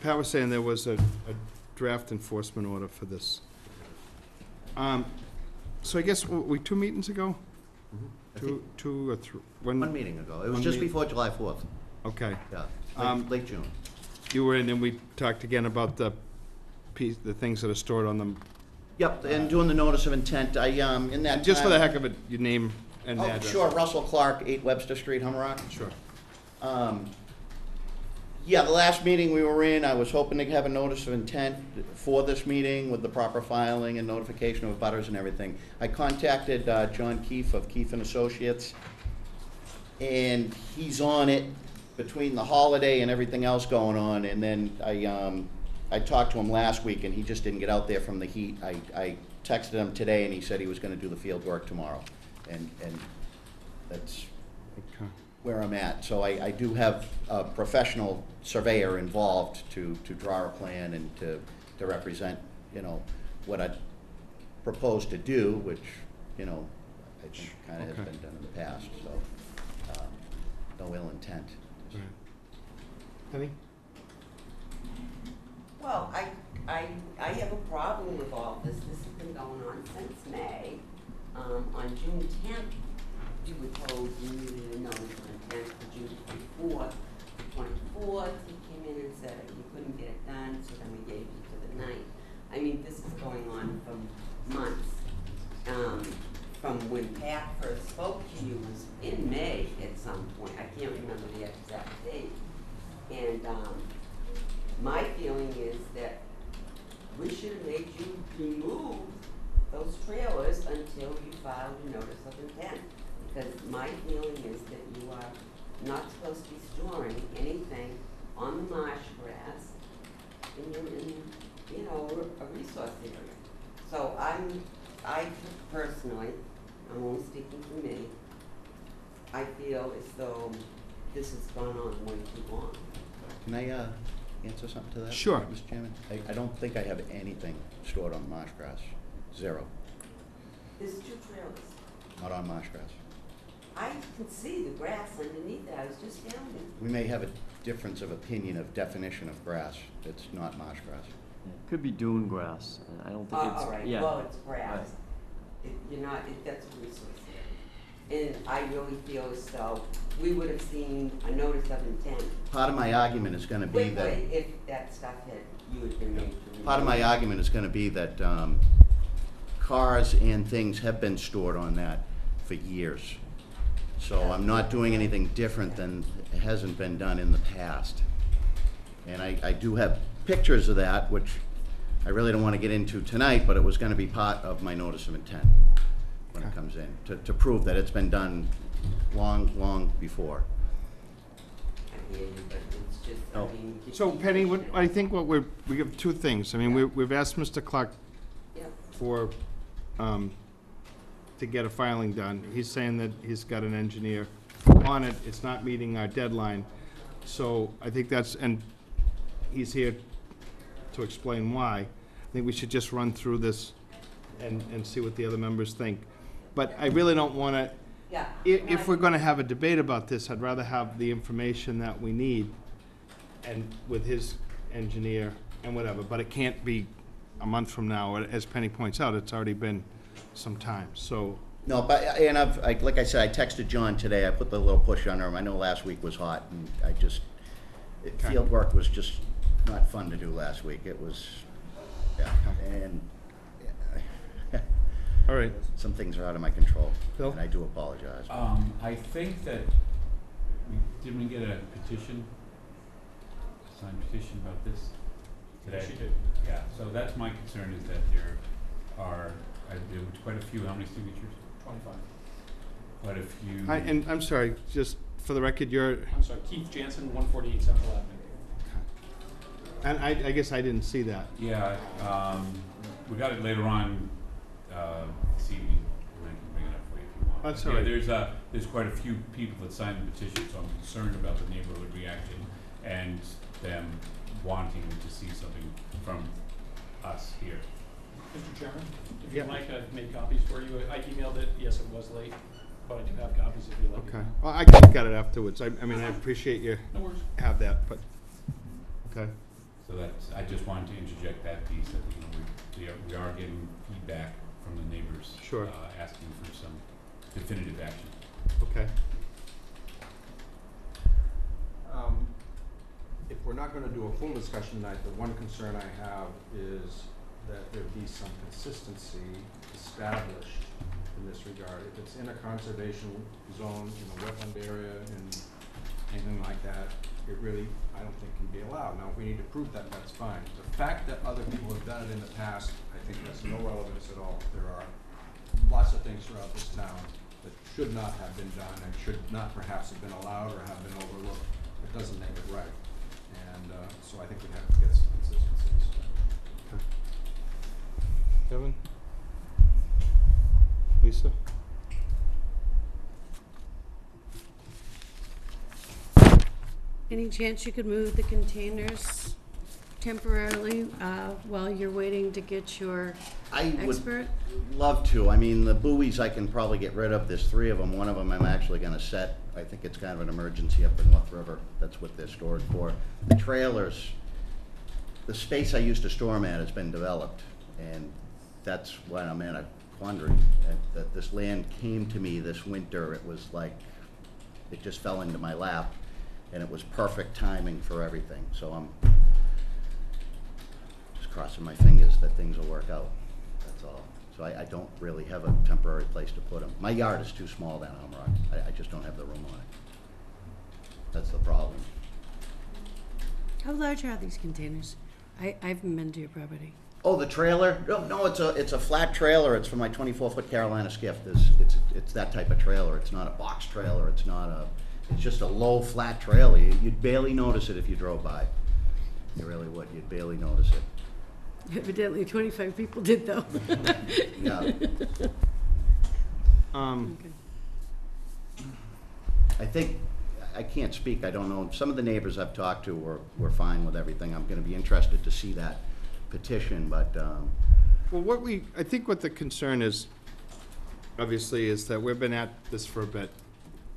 Pat was saying there was a, a draft enforcement order for this. Um, so I guess, w- we, two meetings ago? I Two, two or three, when? One meeting ago. It was One just meeting. before July fourth, Okay. yeah, Um, late, late June. You were in, and we talked again about the piece, the things that are stored on them. Yep, and doing the notice of intent, I, um, in that Just for the time- heck of it, your name and Oh, address. sure, Russell Clark, eight Webster Street, Humarock. Sure. Um, Yeah, the last meeting we were in, I was hoping to have a notice of intent for this meeting with the proper filing and notification of butters and everything. I contacted uh, John Keefe of Keefe and Associates, and he's on it between the holiday and everything else going on. And then I, um, I talked to him last week, and he just didn't get out there from the heat. I, I texted him today, and he said he was gonna do the field work tomorrow. And, and that's Okay. Where I'm at. So I, I do have a professional surveyor involved to, to draw a plan and to, to represent, you know, what I propose to do, which, you know, I think kind of has Okay. been done in the past, so, um, no ill intent. Right. Penny? Well, I, I, I have a problem with all this, this has been going on since May. Um, on June tenth, you were told you needed a notice of intent for June twenty-fourth. The twenty-fourth, he came in and said you couldn't get it done, so then we gave you to the ninth. I mean, this is going on for months. Um, from when Pat first spoke to you was in May at some point, I can't remember the exact date. And, um, my feeling is that we should have made you remove those trailers until you filed a notice of intent. Because my feeling is that you are not supposed to be storing anything on the marsh grass in your, in, you know, a resource area. So I'm, I personally, I'm only speaking for me, I feel as though this has gone on way too long. Can I, uh, answer something to that? Sure. Mr. Chairman? I, I don't think I have anything stored on marsh grass. Zero. There's two trailers. Not on marsh grass. I can see the grass underneath it, I was just down there. We may have a difference of opinion of definition of grass. It's not marsh grass. It Could be dune grass, and I don't think Oh, it's, all right, yeah. well, it's grass. It, you're not, it, that's a resource area. And I really feel as though we would have seen a notice of intent Part of my argument is gonna be quickly that, if that stuff had, you had been made to. part of my remove. argument is gonna be that, um, cars and things have been stored on that for years. So I'm not doing anything different than hasn't been done in the past. And I, I do have pictures of that, which I really don't wanna get into tonight, but it was gonna be part of my notice of intent when it comes in, to, to prove that it's been done long, long before. I hear you, but it's just, I Oh. mean. you So Penny, what, I think what we're, we have two things. I mean, we, we've asked Mr. Clark Yep. for, um, to get a filing done. He's saying that he's got an engineer on it, it's not meeting our deadline. So I think that's, and he's here to explain why. I think we should just run through this and, and see what the other members think. But I really don't wanna, Yeah. i- no, if we're gonna have a debate about this, I'd rather have the information that we need and with his engineer and whatever, but it can't be a month from now. As Penny points out, it's already been some time, so, No, but, and I've, I- like I said, I texted John today, I put the little push on him, I know last week was hot, and I just, it- Okay. field work was just not fun to do last week, it was, yeah, and [LAUGHS] yeah, all right. some things are out of my control, Bill? and I do apologize. Um, I think that, we, didn't we get a petition? A signed petition about this today? Yes, you did. Yeah, so that's my concern is that there are, I, there was quite a few, how many signatures? Twenty-five. Quite a few. I, and I'm sorry, just for the record, you're, I'm sorry, Keith Jansen, one forty-eight Central Avenue. and I, I guess I didn't see that. Yeah, um, we got it later on, uh, this evening, and I can bring it up for you if you want. That's But all right. Yeah, there's, uh, there's quite a few people that signed the petition, so I'm concerned about the neighborhood reaction and them wanting to see something from us here. Mr. Chairman, if Yeah. you'd like, I've made copies for you. I emailed it, yes, it was late, but I do have copies if you'd like. Okay, well, I can look at it afterwards. I, I mean, I appreciate you No worries. have that, but, okay. So that's, I just wanted to interject that piece, that, you know, we, we are, we are getting feedback from the neighbors. Sure. Uh, asking for some definitive action. Okay. Um, If we're not gonna do a full discussion tonight, the one concern I have is that there be some consistency established in this regard. If it's in a conservation zone, in a wetland area, and anything like that, it really, I don't think can be allowed. Now, if we need to prove that, that's fine. The fact that other people have done it in the past, I think has no relevance at all. There are lots of things throughout this town that should not have been done and should not perhaps have been allowed or have been overlooked. It doesn't make it right. And, uh, so I think we have to get some Kevin? Lisa? Any chance you could move the containers temporarily, uh, while you're waiting to get your I would expert? love to. I mean, the buoys I can probably get rid of. There's three of them. One of them I'm actually gonna set. I think it's kind of an emergency up in North River. That's what they're stored for. The trailers, the space I used to store them at has been developed, and that's why I'm in a quandary. That, that this land came to me this winter. It was like, it just fell into my lap, and it was perfect timing for everything. So I'm just crossing my fingers that things will work out. That's all. So I, I don't really have a temporary place to put them. My yard is too small down on Rock. I, I just don't have the room on it. That's the problem. How large are these containers? I, I haven't been to your property. Oh, the trailer? No, no, it's a, it's a flat trailer. It's for my twenty-four foot Carolina skiff. There's, it's, it's that type of trailer. It's not a box trailer. It's not a, it's just a low, flat trailer. You- You'd barely notice it if you drove by. You really would. You'd barely notice it. Evidently twenty-five people did though. [LAUGHS] Yeah. Um, I think, I can't speak, I don't know, some of the neighbors I've talked to were, were fine with everything. I'm gonna be interested to see that petition, but, um, Well, what we, I think what the concern is, obviously, is that we've been at this for a bit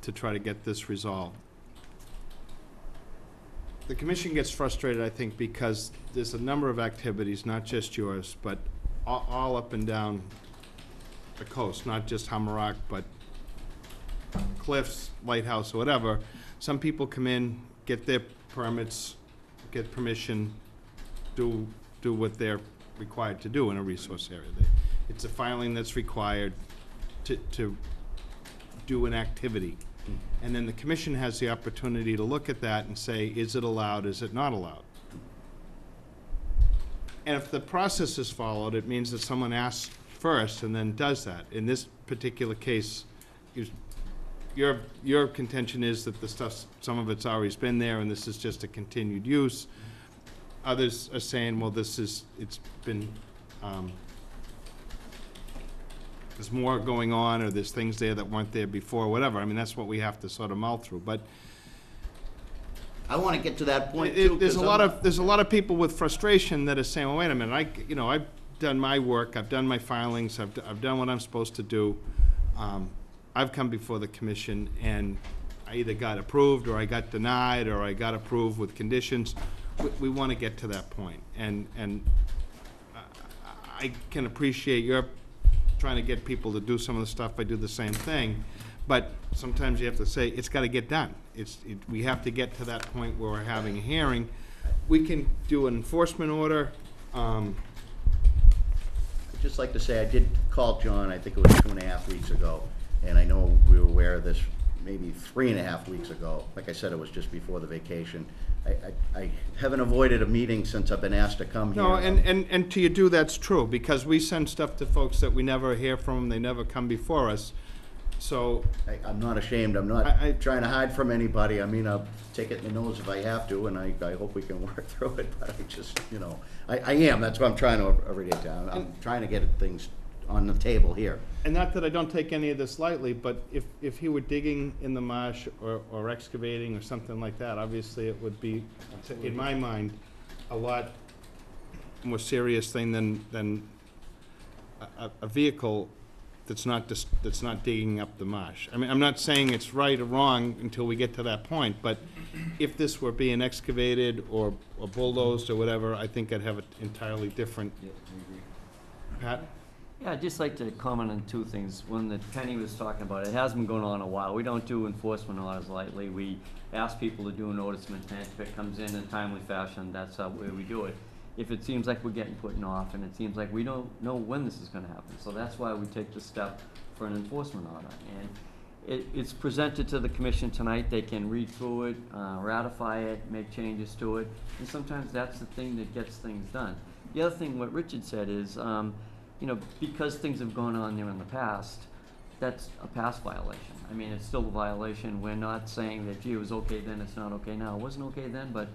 to try to get this resolved. The commission gets frustrated, I think, because there's a number of activities, not just yours, but all, all up and down the coast, not just Humarock, but Cliffs, Lighthouse, whatever. Some people come in, get their permits, get permission, do, do what they're required to do in a resource area. They- It's a filing that's required to, to do an activity. And then the commission has the opportunity to look at that and say, is it allowed, is it not allowed? And if the process is followed, it means that someone asks first and then does that. In this particular case, you- your, your contention is that the stuff, some of it's always been there and this is just a continued use. Others are saying, well, this is, it's been, um, there's more going on, or there's things there that weren't there before, whatever. I mean, that's what we have to sort of mull through, but I wanna get to that point it- too. there's a lot I'm- of, there's a lot of people with frustration that are saying, well, wait a minute, I, you know, I've done my work, I've done my filings, I've, d- I've done what I'm supposed to do. Um, I've come before the commission and I either got approved, or I got denied, or I got approved with conditions. We, we wanna get to that point, and, and I- I can appreciate your trying to get people to do some of the stuff, I do the same thing, but sometimes you have to say, it's gotta get done. It's, it, we have to get to that point where we're having a hearing. We can do an enforcement order, um, I'd just like to say, I did call John, I think it was two and a half weeks ago, and I know we were aware of this maybe three and a half weeks ago. Like I said, it was just before the vacation. I, I, I haven't avoided a meeting since I've been asked to come here. No, and, and, and to you do, that's true, because we send stuff to folks that we never hear from, they never come before us. So, I, I'm not ashamed, I'm not I- I- trying to hide from anybody, I mean, I'll take it in the nose if I have to, and I, I hope we can [LAUGHS] work through it, but I just, you know, I, I am, that's what I'm trying to, every day, I'm, I'm trying to get things on the table here. And not that I don't take any of this lightly, but if, if he were digging in the marsh or, or excavating or something like that, obviously it would be, in my mind, a lot more serious thing than, than a, a- a vehicle that's not just, that's not digging up the marsh. I mean, I'm not saying it's right or wrong until we get to that point, but if this were being excavated or or bulldozed or whatever, I think I'd have an entirely different. Pat? Yeah, I'd just like to comment on two things. One that Penny was talking about, it has been going on a while. We don't do enforcement orders lightly. We ask people to do a notice of intent. If it comes in in a timely fashion, that's how way we do it. If it seems like we're getting putting off and it seems like we don't know when this is gonna happen. So that's why we take the step for an enforcement order. And it, it's presented to the commission tonight, they can read through it, uh, ratify it, make changes to it, and sometimes that's the thing that gets things done. The other thing, what Richard said is, um, you know, because things have gone on there in the past, that's a past violation. I mean, it's still a violation, we're not saying that, gee, it was okay then, it's not okay now. It wasn't okay then, but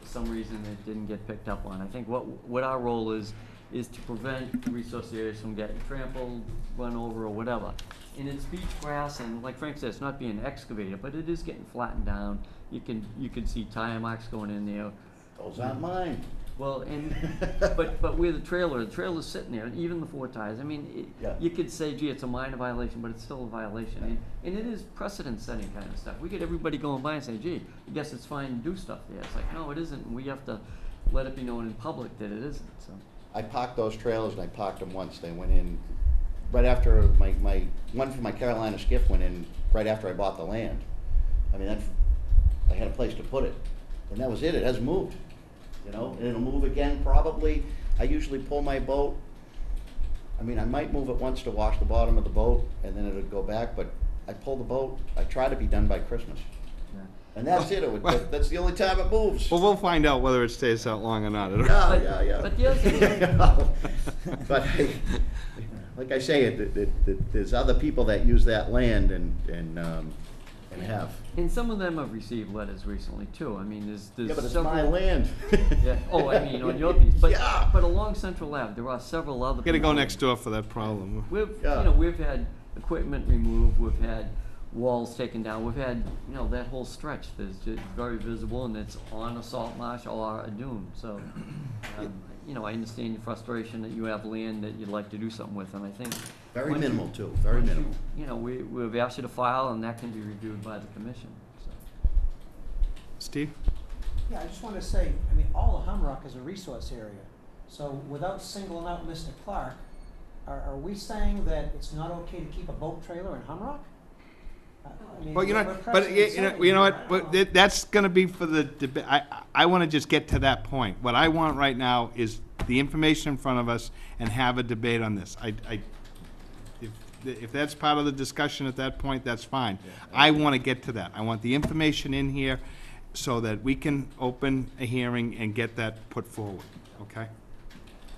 for some reason it didn't get picked up on. I think what, what our role is, is to prevent resource areas from getting trampled, run over, or whatever. And it's beach grass, and like Frank said, it's not being excavated, but it is getting flattened down. You can, you can see tire marks going in there. Those aren't mine. Well, and, [LAUGHS] but, but where the trailer, the trailer's sitting there, and even the four tires, I mean, Yeah. it, you could say, gee, it's a minor violation, but it's still a violation. And, and it is precedent-setting kind of stuff. We get everybody going by and say, gee, I guess it's fine to do stuff there. It's like, no, it isn't, and we have to let it be known in public that it isn't, so. I parked those trailers and I parked them once. They went in right after my, my, one for my Carolina skiff went in right after I bought the land. I mean, that's, I had a place to put it. And that was it. It hasn't moved, you know, and it'll move again probably. I usually pull my boat. I mean, I might move it once to wash the bottom of the boat and then it'll go back, but I pull the boat. I try to be done by Christmas. yeah. And that's it. It would, that- that's the only time it moves. Well, we'll find out whether it stays out long or not. Yeah, But- yeah, yeah. but the other thing- [LAUGHS] You know, But, like I say, it, it, it, there's other people that use that land and, and, um, and have. And some of them have received letters recently too. I mean, there's, there's Yeah, but it's several. my land. [LAUGHS] Yeah, oh, I mean, on your piece, but, Yeah. but along Central Ave, there are several other. Gotta go people- next door for that problem. We've, you know, we've had equipment removed, we've had walls taken down, we've had, you know, that whole stretch that's just very visible and it's on a salt marsh or a dune, so. [CLEARS THROAT] um, You know, I understand your frustration that you have land that you'd like to do something with, and I think. Very once you- minimal too, very once you- minimal. You know, we, we've asked you to file and that can be reviewed by the commission, so. Steve? Yeah, I just want to say, I mean, all of Humarock is a resource area. So without singling out Mr. Clark, are, are we saying that it's not okay to keep a boat trailer in Humarock? I- I Well, you know, but, you you know, you know what, but that- that's gonna be for the debate, I, I wanna just get to that point. What I want right now is the information in front of us and have a debate on this. I, I, if, if that's part of the discussion at that point, that's fine. I wanna get to that. I want the information in here so that we can open a hearing and get that put forward, okay?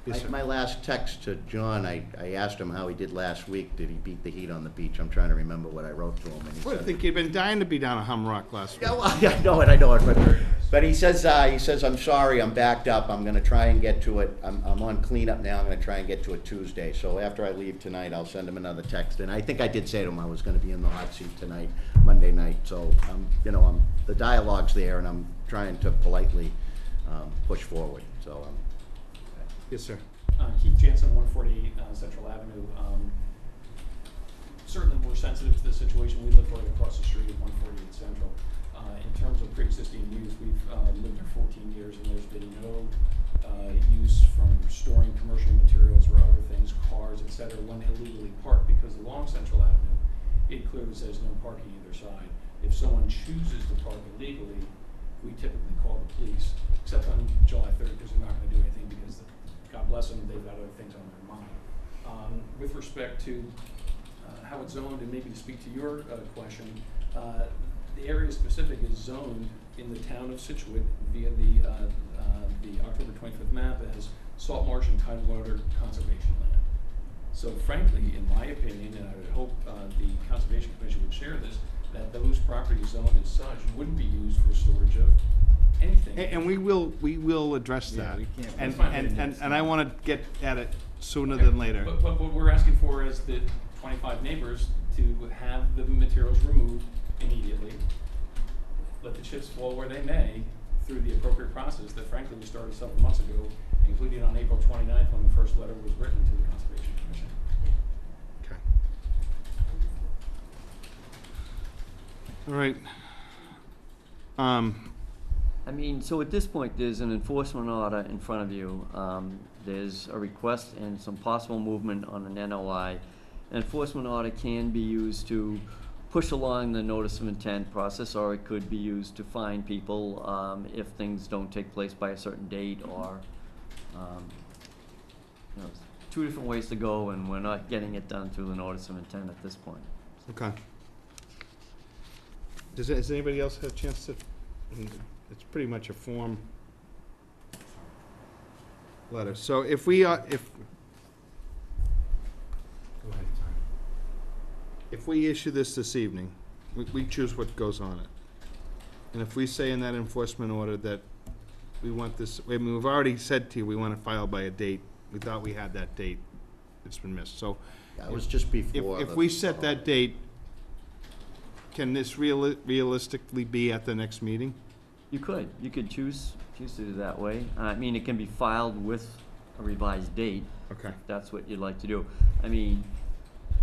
Yes, My, sir. my last text to John, I, I asked him how he did last week. Did he beat the heat on the beach? I'm trying to remember what I wrote to him and he Well, I said. think you've been dying to be down at Humarock last week. Yeah, well, [LAUGHS] I know it, I know it, but, but he says, uh, he says, I'm sorry, I'm backed up, I'm gonna try and get to it, I'm, I'm on cleanup now, I'm gonna try and get to it Tuesday, so after I leave tonight, I'll send him another text, and I think I did say to him I was gonna be in the hot seat tonight, Monday night, so, um, you know, I'm, the dialogue's there, and I'm trying to politely, um, push forward, so, um, Yes, sir. Uh, Keith Jansen, one forty-eight, uh, Central Avenue. Um, certainly we're sensitive to the situation. We live right across the street at one forty-eight Central. Uh, in terms of pre-existing use, we've, uh, lived there fourteen years and there's been no, uh, use from storing commercial materials or other things, cars, et cetera, when illegally parked, because along Central Avenue, it clearly says no parking either side. If someone chooses to park illegally, we typically call the police, except on July third, because they're not gonna do anything because, God bless them, they've got other things on their mind. Um, with respect to, uh, how it's zoned, and maybe to speak to your, uh, question, uh, the area specific is zoned in the town of Scituate via the, uh, uh, the October twenty-fifth map as salt marsh and tidal water conservation land. So frankly, in my opinion, and I would hope uh, the Conservation Commission would share this, that those properties zoned as such wouldn't be used for storage of anything. A- And we will, we will address Yeah, that. we can't- And, That's fine. and, and, and I wanna get at it sooner than later. But, but what we're asking for is the twenty-five neighbors to have the materials removed immediately. Let the chips fall where they may through the appropriate process that frankly we started several months ago, including on April 29th when the first letter was written to the Conservation Commission. Okay. All right. Um, I mean, so at this point, there's an enforcement order in front of you. Um, there's a request and some possible movement on an NOI. An enforcement order can be used to push along the notice of intent process, or it could be used to fine people, um, if things don't take place by a certain date, or, um, you know, two different ways to go, and we're not getting it done through the notice of intent at this point. okay. Does, anybody else had a chance to, it's pretty much a form letter. So if we, uh, if. Go ahead, Tom. If we issue this this evening, we, we choose what goes on it. And if we say in that enforcement order that we want this, I mean, we've already said to you, we want to file by a date. We thought we had that date. It's been missed, so. That was just If, before. if the- we set that date, can this reali- realistically be at the next meeting? You could, you could choose, choose to do that way. Uh, I mean, it can be filed with a revised date. Okay. if That's what you'd like to do. I mean,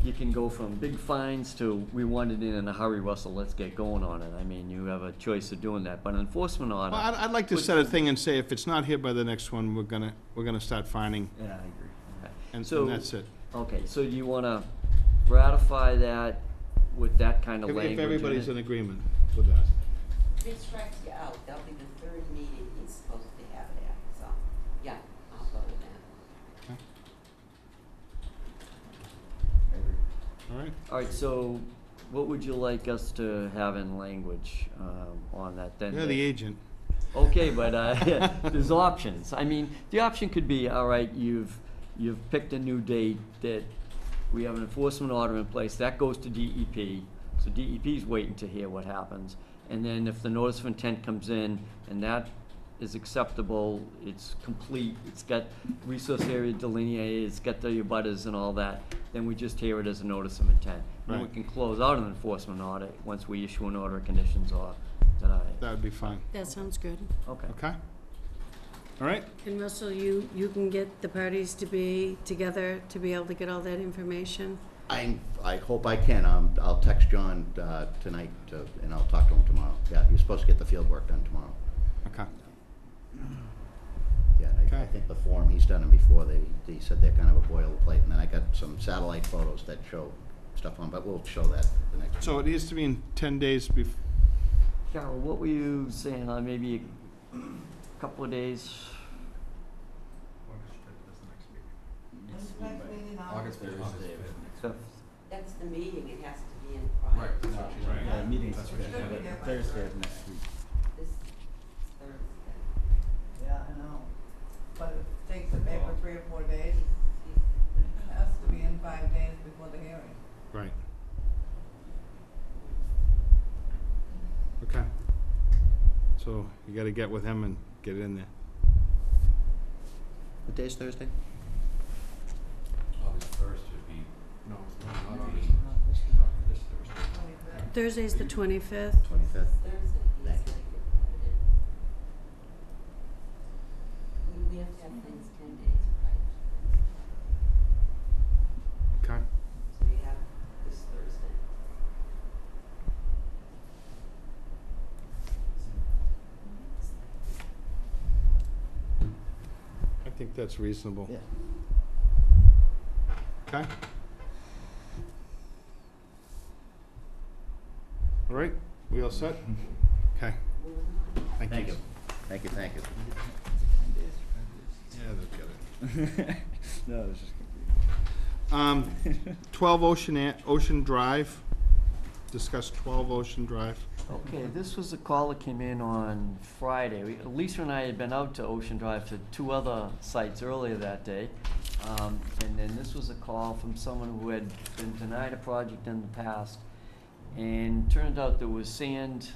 you can go from big fines to, we want it in in a hurry, Russell, let's get going on it. I mean, you have a choice of doing that, but an enforcement order. Well, I'd, I'd like to set a thing and say, if it's not here by the next one, we're gonna, we're gonna start finding, Yeah, I agree. Okay. and, So- and that's it. Okay, so do you wanna ratify that with that kind of If, language? if in everybody's it? in agreement with that. If strikes you out, that'll be the third meeting he's supposed to have it at, so, yeah, I'll go with that. All right? All right, so what would you like us to have in language, um, on that then? You're the agent. Okay, but, uh, [LAUGHS] there's options. I mean, the option could be, all right, you've, you've picked a new date that we have an enforcement order in place, that goes to DEP. So DEP's waiting to hear what happens. And then if the notice of intent comes in and that is acceptable, it's complete, it's got resource area delineated, it's got the abutters and all that, then we just hear it as a notice of intent. Then we Right. can close out an enforcement audit once we issue an order of conditions or deny it. That would be fine. That sounds good. Okay. Okay? All right? And Russell, you, you can get the parties to be together to be able to get all that information? I, I hope I can. Um, I'll text John, uh, tonight, uh, and I'll talk to him tomorrow. Yeah, he's supposed to get the field work done tomorrow. Okay. Yeah, and I, I Okay. think the form, he's done them before. They, they said they're kind of a boilerplate, and then I got some satellite photos that show stuff on, but we'll show that the next. So it needs to be in ten days bef- Carol, what were you saying, uh, maybe a couple of days? August fifth. Fifth? That's the meeting, it has to be in prior. Right, that's what she's saying. Yeah, meeting's That's what she's saying. Thursday of next week. This Thursday. Yeah, I know, but it takes the paper three or four days, it has to be in five days before the hearing. Right. Okay. So you gotta get with him and get it in there. What day's Thursday? August first Thursday's the twenty-fifth. Twenty-fifth? Thursday, he's Thank gonna you. get put it in. We, we have to have things ten days prior, Okay? so we have this Thursday. I think that's reasonable. Yeah. Okay? All right, we all set? Okay, thank you. Thank you. Thank you, thank you. Yeah, they'll get it. No, it was just Um, [LAUGHS] twelve Ocean, A- Ocean Drive, discuss twelve Ocean Drive. Okay, this was a call that came in on Friday. We- Lisa and I had been out to Ocean Drive to two other sites earlier that day. Um, and then this was a call from someone who had been denied a project in the past. And turned out there was sand,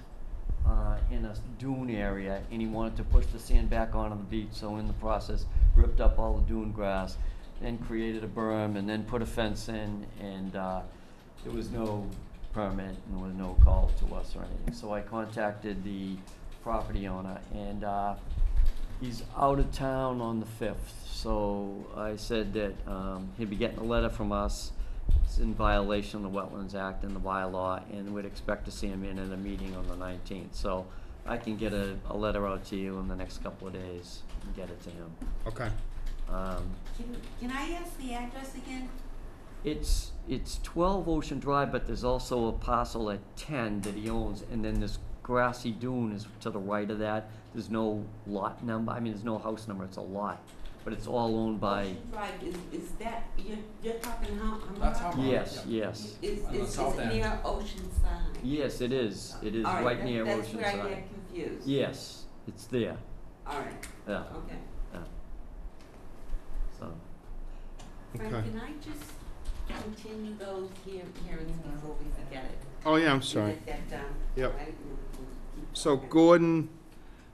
uh, in a dune area, and he wanted to push the sand back onto the beach, so in the process, ripped up all the dune grass, then created a berm, and then put a fence in, and, uh, there was no permit and there was no call to us or anything. So I contacted the property owner and, uh, he's out of town on the fifth. So I said that, um, he'd be getting a letter from us. It's in violation of the Wetlands Act and the bylaw and we'd expect to see him in at a meeting on the nineteenth. So I can get a, a letter out to you in the next couple of days and get it to him. Okay. Um, Can, can I ask the address again? It's, it's twelve Ocean Drive, but there's also a parcel at ten that he owns, and then this grassy dune is to the right of that. There's no lot number, I mean, there's no house number, it's a lot, but it's all owned by, Ocean Drive, is, is that, you you're, you're talking how, I'm That's how- Yes, yes. Is, On the is, is south it end. near Oceanside? Yes, it is. It is All right that- near That's where I Oceanside. get confused. Yes, it's there, All right, yeah, okay. yeah. So, Frank, Okay. can I just continue those here, hearings before we forget it? Oh, yeah, I'm sorry. Get that done, Yep. all right? We'll- we'll keep So talking. Gordon,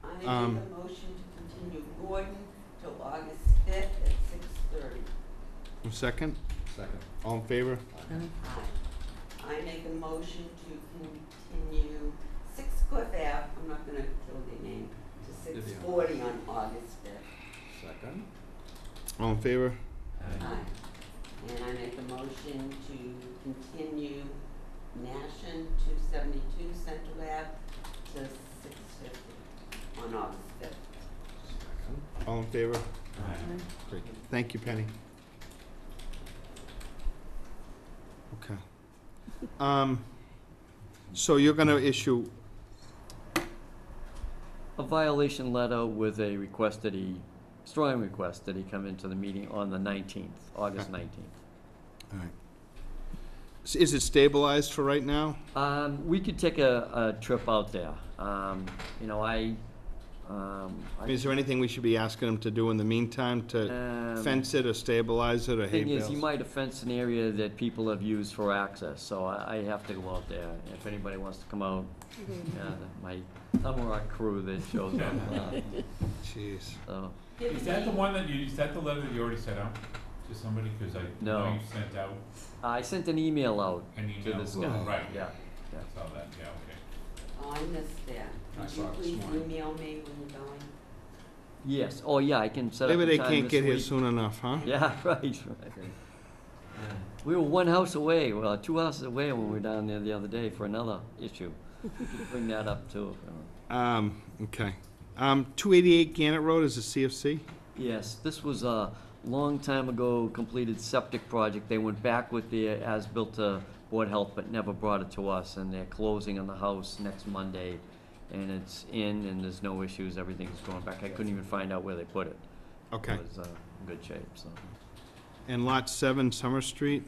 I make um, a motion to continue Gordon till August fifth at six thirty. second, Second. all in favor? Aye. I make a motion to continue Six Cliff Ave, I'm not gonna kill the name, to six Vivian. forty on August fifth. Second. All in favor? Aye. And I make a motion to continue Nashen two seventy-two Central Ave to six fifty on August fifth. Second. All in favor? Great, thank you, Penny. Okay. Um, so you're gonna issue, a violation letter with a request that he, strong request that he come into the meeting on the nineteenth, August nineteenth. all right. S- Is it stabilized for right now? Um, we could take a, a trip out there. Um, you know, I, um, I. Is there anything we should be asking them to do in the meantime to um, fence it or stabilize it or hay Thing is, he bales? might have fenced an area that people have used for access, so I, I have to go out there. If anybody wants to come out, yeah, my Humarock crew that shows up, [LAUGHS] uh, Jeez. so. Is that the one that you, is that the letter that you already sent out to somebody? Cause I know you sent out I sent an email out an to email. this guy. Right, Yeah, yeah. I saw that, yeah, okay. Oh, I missed that. I Could saw you it this please morning. email me when you're going? Yes, oh, yeah, I can set up Maybe a they time can't get here week. soon enough, huh? Yeah, [LAUGHS] right, right. We were one house away, well, two houses away when we were down there the other day for another issue. We [LAUGHS] could Bring that up too. if you want. Um, okay. Um, two eighty-eight Gannett Road is a CFC? Yes, this was a long time ago completed septic project. They went back with the as-built to Board of Health, but never brought it to us, and they're closing on the house next Monday. And it's in, and there's no issues, everything's going back. I couldn't even find out where they put it. Okay. It was, uh, in good shape, so. And lot seven Summer Street?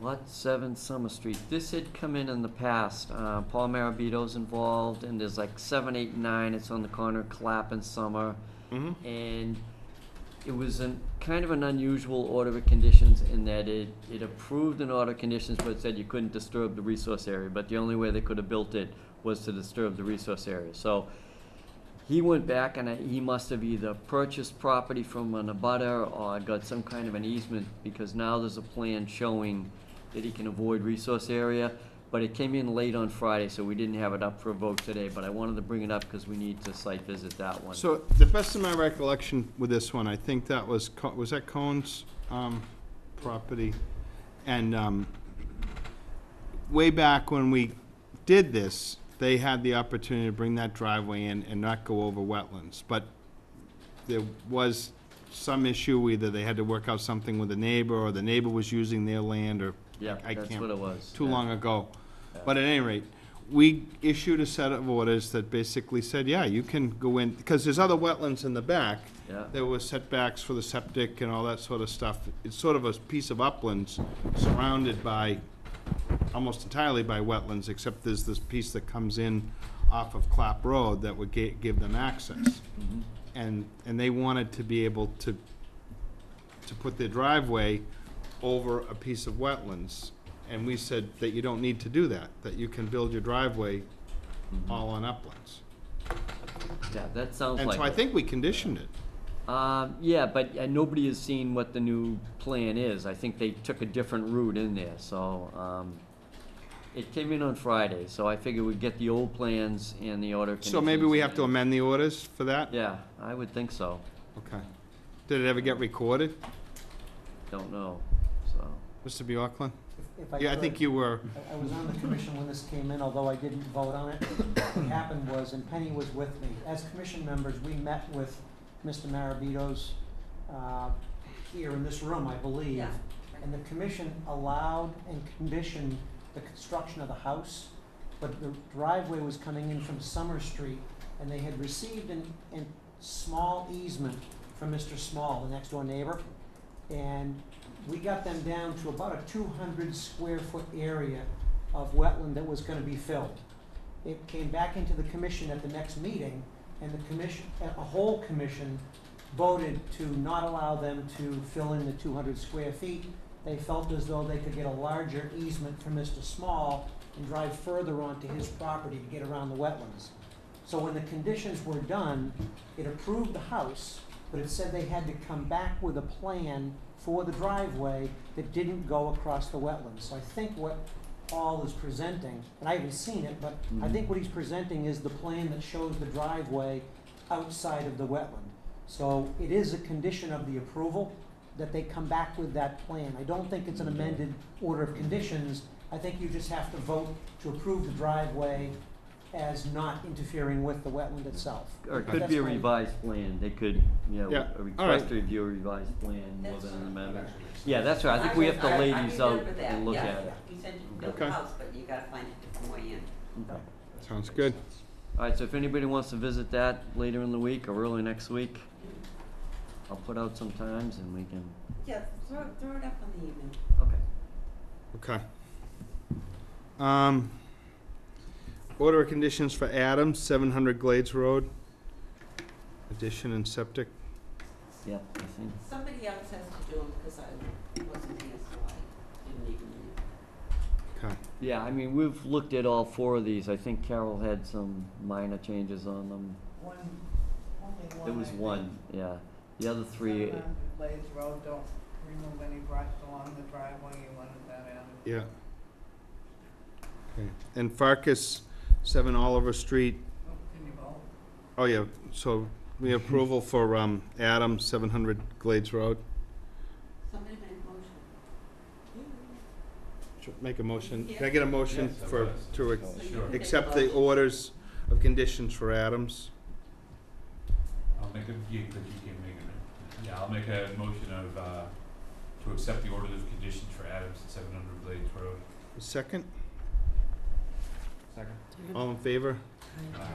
Lot seven Summer Street. This had come in in the past. Uh, Paul Marabito's involved, and there's like seven, eight, nine. It's on the corner of Clapp and Summer. Mm-hmm. And it was an, kind of an unusual order of conditions in that it, it approved an order of conditions, but it said you couldn't disturb the resource area. But the only way they could have built it was to disturb the resource area. So he went back and he must have either purchased property from an abutter or got some kind of an easement, because now there's a plan showing that he can avoid resource area. But it came in late on Friday, so we didn't have it up for a vote today, but I wanted to bring it up because we need to site visit that one. So, the best of my recollection with this one, I think that was, was that Cohen's, um, property? And, um, way back when we did this, they had the opportunity to bring that driveway in and not go over wetlands. But there was some issue, either they had to work out something with the neighbor, or the neighbor was using their land, or Yeah, I that's can't- what it was. too yeah. long ago. But at any rate, we issued a set of orders that basically said, yeah, you can go in, because there's other wetlands in the back. Yeah. There were setbacks for the septic and all that sort of stuff. It's sort of a piece of uplands surrounded by, almost entirely by wetlands, except there's this piece that comes in off of Clapp Road that would ga- give them access. Mhm. And, and they wanted to be able to, to put their driveway over a piece of wetlands. And we said that you don't need to do that, that you can build your driveway all on uplands. Yeah, that sounds And like. so I it. think we conditioned it. Um, yeah, but uh, nobody has seen what the new plan is. I think they took a different route in there, so, um, it came in on Friday, so I figured we'd get the old plans and the order So maybe we have to amend the orders for that? Yeah, I would think so. Okay. Did it ever get recorded, Don't know, so. Mr. Bjorklund? If- if I Yeah, I could. think you were, I, I was on the commission when this came in, although I didn't vote on it. What happened was, and Penny was with me, as commission members, we met with Mr. Marabito's, uh, here in this room, I believe. Yeah. And the commission allowed and conditioned the construction of the house, but the driveway was coming in from Summer Street, and they had received an, an small easement from Mr. Small, the next door neighbor. And we got them down to about a two hundred square foot area of wetland that was gonna be filled. It came back into the commission at the next meeting, and the commission, a whole commission voted to not allow them to fill in the two hundred square feet. They felt as though they could get a larger easement from Mr. Small and drive further onto his property to get around the wetlands. So when the conditions were done, it approved the house, but it said they had to come back with a plan for the driveway that didn't go across the wetlands. So I think what Paul is presenting, and I haven't seen it, but I mm-hmm. think what he's presenting is the plan that shows the driveway outside of the wetland. So it is a condition of the approval that they come back with that plan. I don't think it's an amended order of conditions. I think you just have to vote to approve the driveway as not interfering with the wetland itself. Or it But could be a my- revised plan, they could, you know, Yeah, a all request right. to review a revised plan more That's than an fine. amendment. Yeah, that's right, I think we have to I- lay these out and look yeah. at it. You said you can build Okay. a house, but you gotta find a different way in. Okay. Sounds good. All right, so if anybody wants to visit that later in the week or early next week, I'll put out some times and we can, Yeah, throw, throw it up on the evening. okay. Okay. Um, order of conditions for Adams, seven hundred Glades Road. Addition and septic. Yeah, I think, Somebody else has to do them, cause I wasn't here, so I didn't even read. Okay. yeah, I mean, we've looked at all four of these, I think Carol had some minor changes on them. One, only one. There was I think. one, yeah, the other three, 700 Glades Road, don't remove any brush along the driveway, you wanted that added. Yeah. Okay. And Farkas, seven Oliver Street. Oh, Can you vote? Oh, yeah, so we have approval [LAUGHS] for, um, Adams, seven hundred Glades Road. Somebody made a motion. Should Make a motion. Can I get a motion Yes, I for, was. to So you can take a accept the motion. orders of conditions for Adams? I'll make a, yeah, but you can make it, yeah, I'll make a motion of, uh, to accept the order of conditions for Adams at seven hundred Glades Road. A second? Second. All in favor?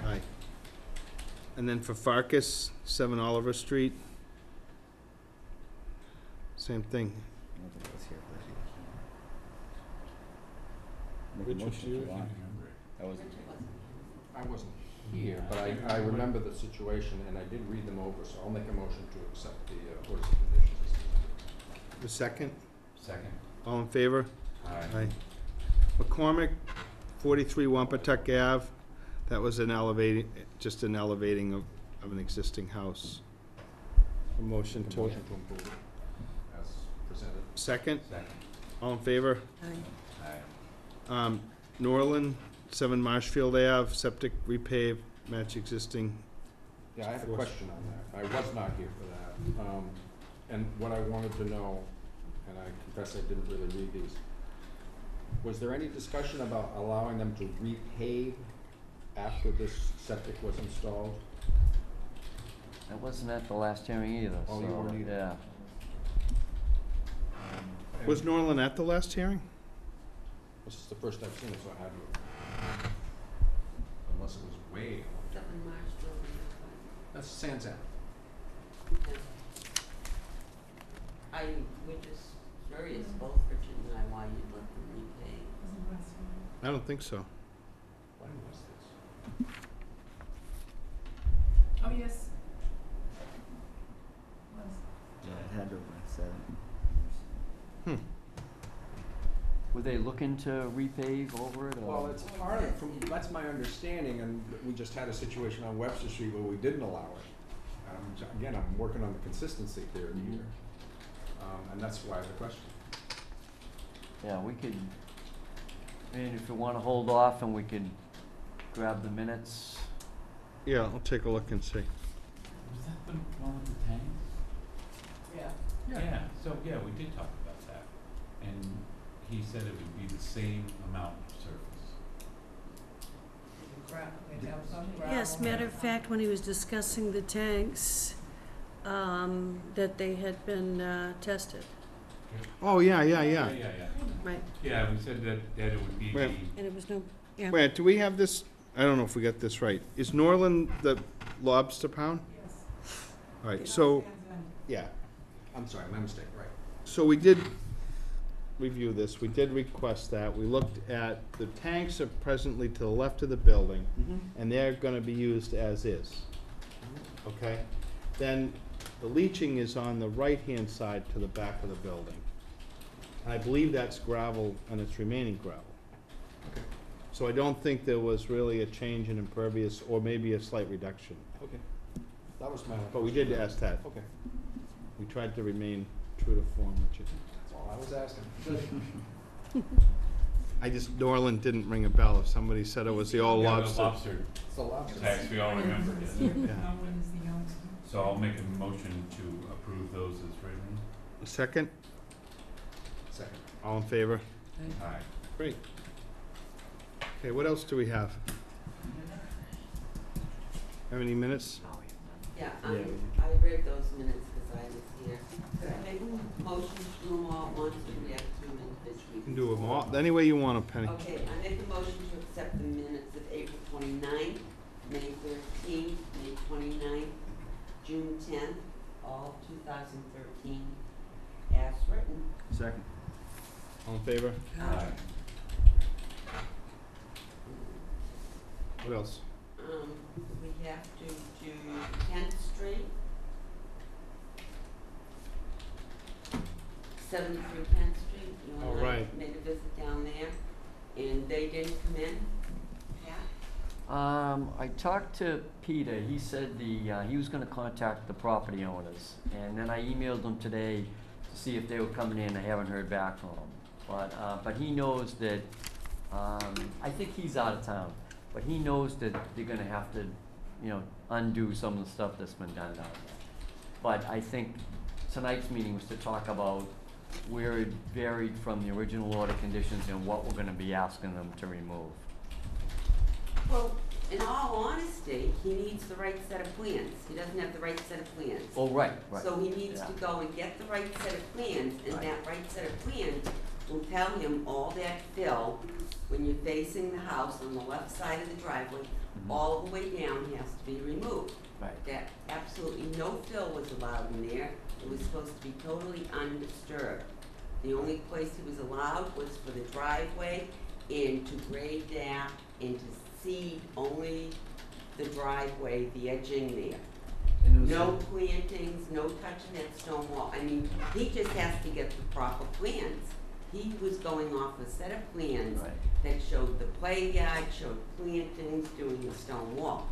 Aye. And then for Farkas, seven Oliver Street. Same thing. Make a Richard, motion if you you- want. That was, Richard wasn't I wasn't here, but I, I remember the situation and I did read them over, so I'll make a motion to accept the uh, orders of conditions. The second? Second. All in favor? Aye. Aye. McCormick, forty-three Wampatuck Ave, that was an elevating, just an elevating of, of an existing house. A motion A to, motion to approve it as presented. second, Second. all in favor? Aye. Aye. Um, Norland, seven Marshfield Ave, septic repave, match existing. Yeah, I have a question on that. I was not here for that. Um, and what I wanted to know, and I confess I didn't really read these, was there any discussion about allowing them to repave after this septic was installed? that wasn't at the last hearing either, Oh, you so, weren't either. yeah. Was Norland at the last hearing? This is the first I've seen it, so I had to, Unless it was way. Something Marshfield and that's Sands End. everything. I, we're just curious, both Richard and I, why you'd let them repay. I don't think so. When was this? Oh, yes. Was. yeah, it had to have been seven. Hmm. Were they looking to repave over it, or? Well, it's part of, from, that's my understanding, and we just had a situation on Webster Street where we didn't allow it. Um, j- again, I'm working on the consistency theory here, um, and that's why the question. Yeah, we could, I mean, if you wanna hold off and we could grab the minutes. Yeah, I'll take a look and see. Was that the one with the tanks? Yeah. Yeah, so, yeah, we did talk about that. And he said it would be the same amount of surface. Gra- they'd have some gravel. Yes, matter of fact, when he was discussing the tanks, um, that they had been, uh, tested, Oh, yeah, yeah, Yeah, yeah. yeah, yeah. right, Yeah, we said that, that it would be Well- the, and it was no, yeah. Wait, do we have this, I don't know if we got this right. Is Norland the lobster pound? Yes. All right, so, yeah, I'm sorry, my mistake, right. so we did review this, we did request that, we looked at, the tanks are presently to the left of the building, mm-hmm. and they're gonna be used as is. Okay? Then the leaching is on the right-hand side to the back of the building. And I believe that's gravel and it's remaining gravel. Okay, So I don't think there was really a change in impervious, or maybe a slight reduction. Okay. That was my. But we did ask that. Okay, We tried to remain true to form, which is, all I was asking. [LAUGHS] I just, Norland didn't ring a bell. If somebody said it was the old Yeah, the lobster. Lobster It's the lobster. tax, we all remember it. Yeah. So I'll make a motion to approve those as written. Second, Second. all in favor? Aye. Great. Okay, what else do we have? Have any minutes? Yeah, um, I read those minutes because I was here. Could I make a motion to do them all at once, or we have to do them individually? You can do them all, any way you want 'em, Penny. Okay, I make a motion to accept the minutes of April twenty-ninth, May thirteenth, May twenty-ninth, June tenth, all two thousand thirteen, as written. Second. All in favor? Aye. What else? Um, we have to do Kent Street. Seventy-three Kent Street, you Oh, and I right. made a visit down there, and they didn't come in. Pat? Um, I talked to Peter, he said the, uh, he was gonna contact the property owners, and then I emailed them today to see if they were coming in, I haven't heard back from them. But, uh, but he knows that, um, I think he's out of town, but he knows that they're gonna have to, you know, undo some of the stuff that's been done down there. But I think tonight's meeting was to talk about where it varied from the original order conditions and what we're gonna be asking them to remove. Well, in all honesty, he needs the right set of plans. He doesn't have the right set of plans. Oh, right, right. So he needs to Yeah. go and get the right set of plans, and Right. that right set of plans will tell him all that fill, when you're facing the house on the left side of the driveway, Mhm. all the way down has to be removed. Right. That absolutely no fill was allowed in there. It was mm-hmm. supposed to be totally undisturbed. The only place it was allowed was for the driveway and to grade that and to seed only the driveway, the edging there. And it was No plantings, no touching that stone wall. I mean, he just has to get the proper plans. He was going off a set of plans Right. that showed the play yard, showed plantings, doing the stone wall.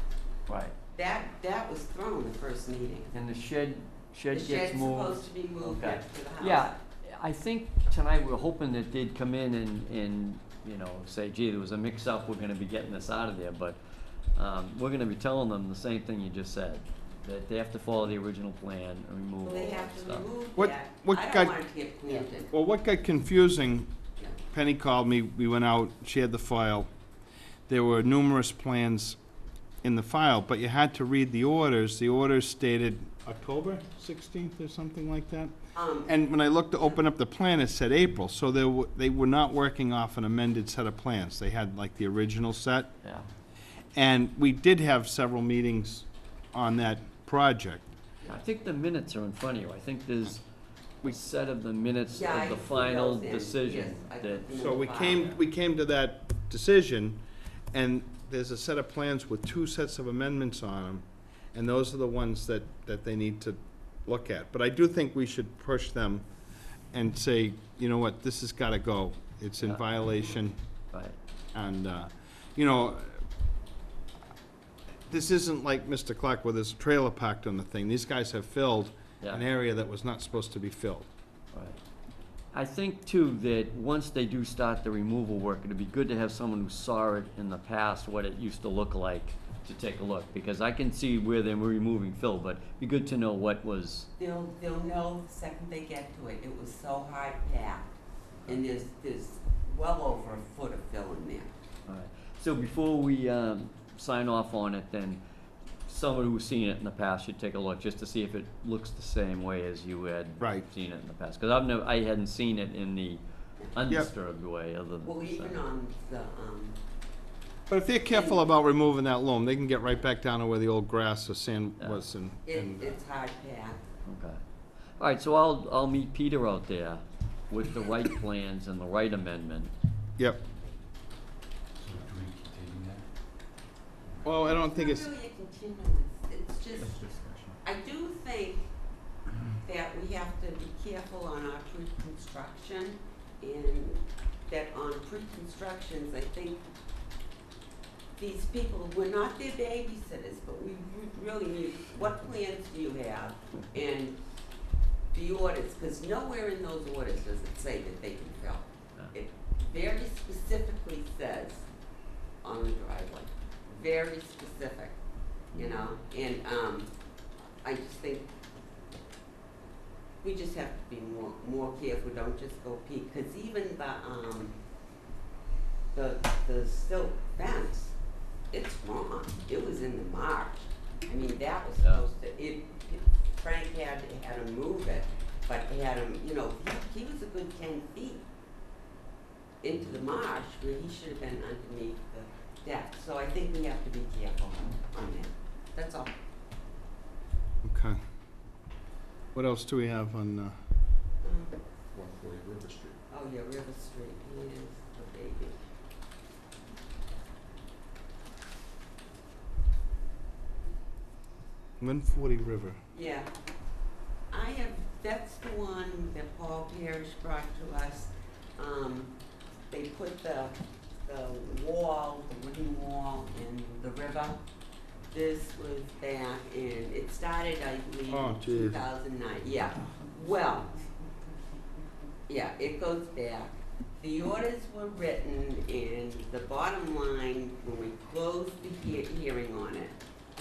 Right, That, that was thrown the first meeting. and the shed, shed The gets shed's moved. supposed to be moved Okay. next to the house. Yeah, I think tonight we're hoping that they'd come in and, and, you know, say, gee, there was a mix-up, we're gonna be getting this out of there, but, um, we're gonna be telling them the same thing you just said, that they have to follow the original plan and remove Well, all they that have to stuff. remove What- that. what I got- don't want it to get planted. Well, what got confusing, Yeah. Penny called me, we went out, she had the file. There were numerous plans in the file, but you had to read the orders. The orders stated October sixteenth or something like that. Um, And when I looked to open up the plan, it said April, so they were, they were not working off an amended set of plans. They had like the original set. Yeah, And we did have several meetings on that project. I think the minutes are in front of you, I think there's a set of the minutes Yeah, I of the put final those in, decision yes, I that, them in So we came, we came to that decision, and there's a set of plans with two sets of amendments on them, and those are the ones that, that they need to look at. But I do think we should push them and say, you know what, this has gotta go. It's in violation, right, and, uh, you know, this isn't like Mr. Clark where there's a trailer parked on the thing. These guys have filled an Yeah. area that was not supposed to be filled. right. I think too, that once they do start the removal work, it'd be good to have someone who saw it in the past, what it used to look like, to take a look, because I can see where they were removing fill, but it'd be good to know what was, They'll, they'll know the second they get to it. It was so hard packed. And there's, there's well over a foot of fill in there. alright. So before we, um, sign off on it, then someone who's seen it in the past should take a look, just to see if it looks the same way as you had Right. seen it in the past. Cause I've never, I hadn't seen it in the undisturbed way, other than. Well, so- even on the, um, But if they're careful about removing that loam, they can get right back down to where the old grass or sand Yeah. was and, it, and, uh, it's hard packed. Okay. All right, so I'll, I'll meet Peter out there with the right [COUGHS] plans and the right amendment. Yep. So do we continue that? Well, I don't think it's, really a continuance, it's just, I do think that we have to be careful on our pre-construction and that on pre-constructions, I think these people, we're not their babysitters, but we re- really need, what plans do you have? And the orders, cause nowhere in those orders does it say that they can fill. It very specifically says on the driveway, very specific, you know, and, um, I just think we just have to be more, more careful, don't just go peek, cause even the, um, the, the silt fence, it's wrong, it was in the march. I mean, that was supposed to, it, Frank had, had him move it, but he had him, you know, he, he was a good ten feet into the marsh where he should have been underneath the deck, so I think we have to be careful on that, that's all. okay. What else do we have on, uh, Um, One forty River Street. Oh, yeah, River Street, he is the baby. one forty River? Yeah. I have, that's the one that Paul Parrish brought to us. Um, they put the, the wall, the wooden wall in the river. This was back in, it started, I believe, Oh, in geez. two thousand nine, yeah. Well, yeah, it goes back. The orders were written and the bottom line, when we closed the hea- hearing on it,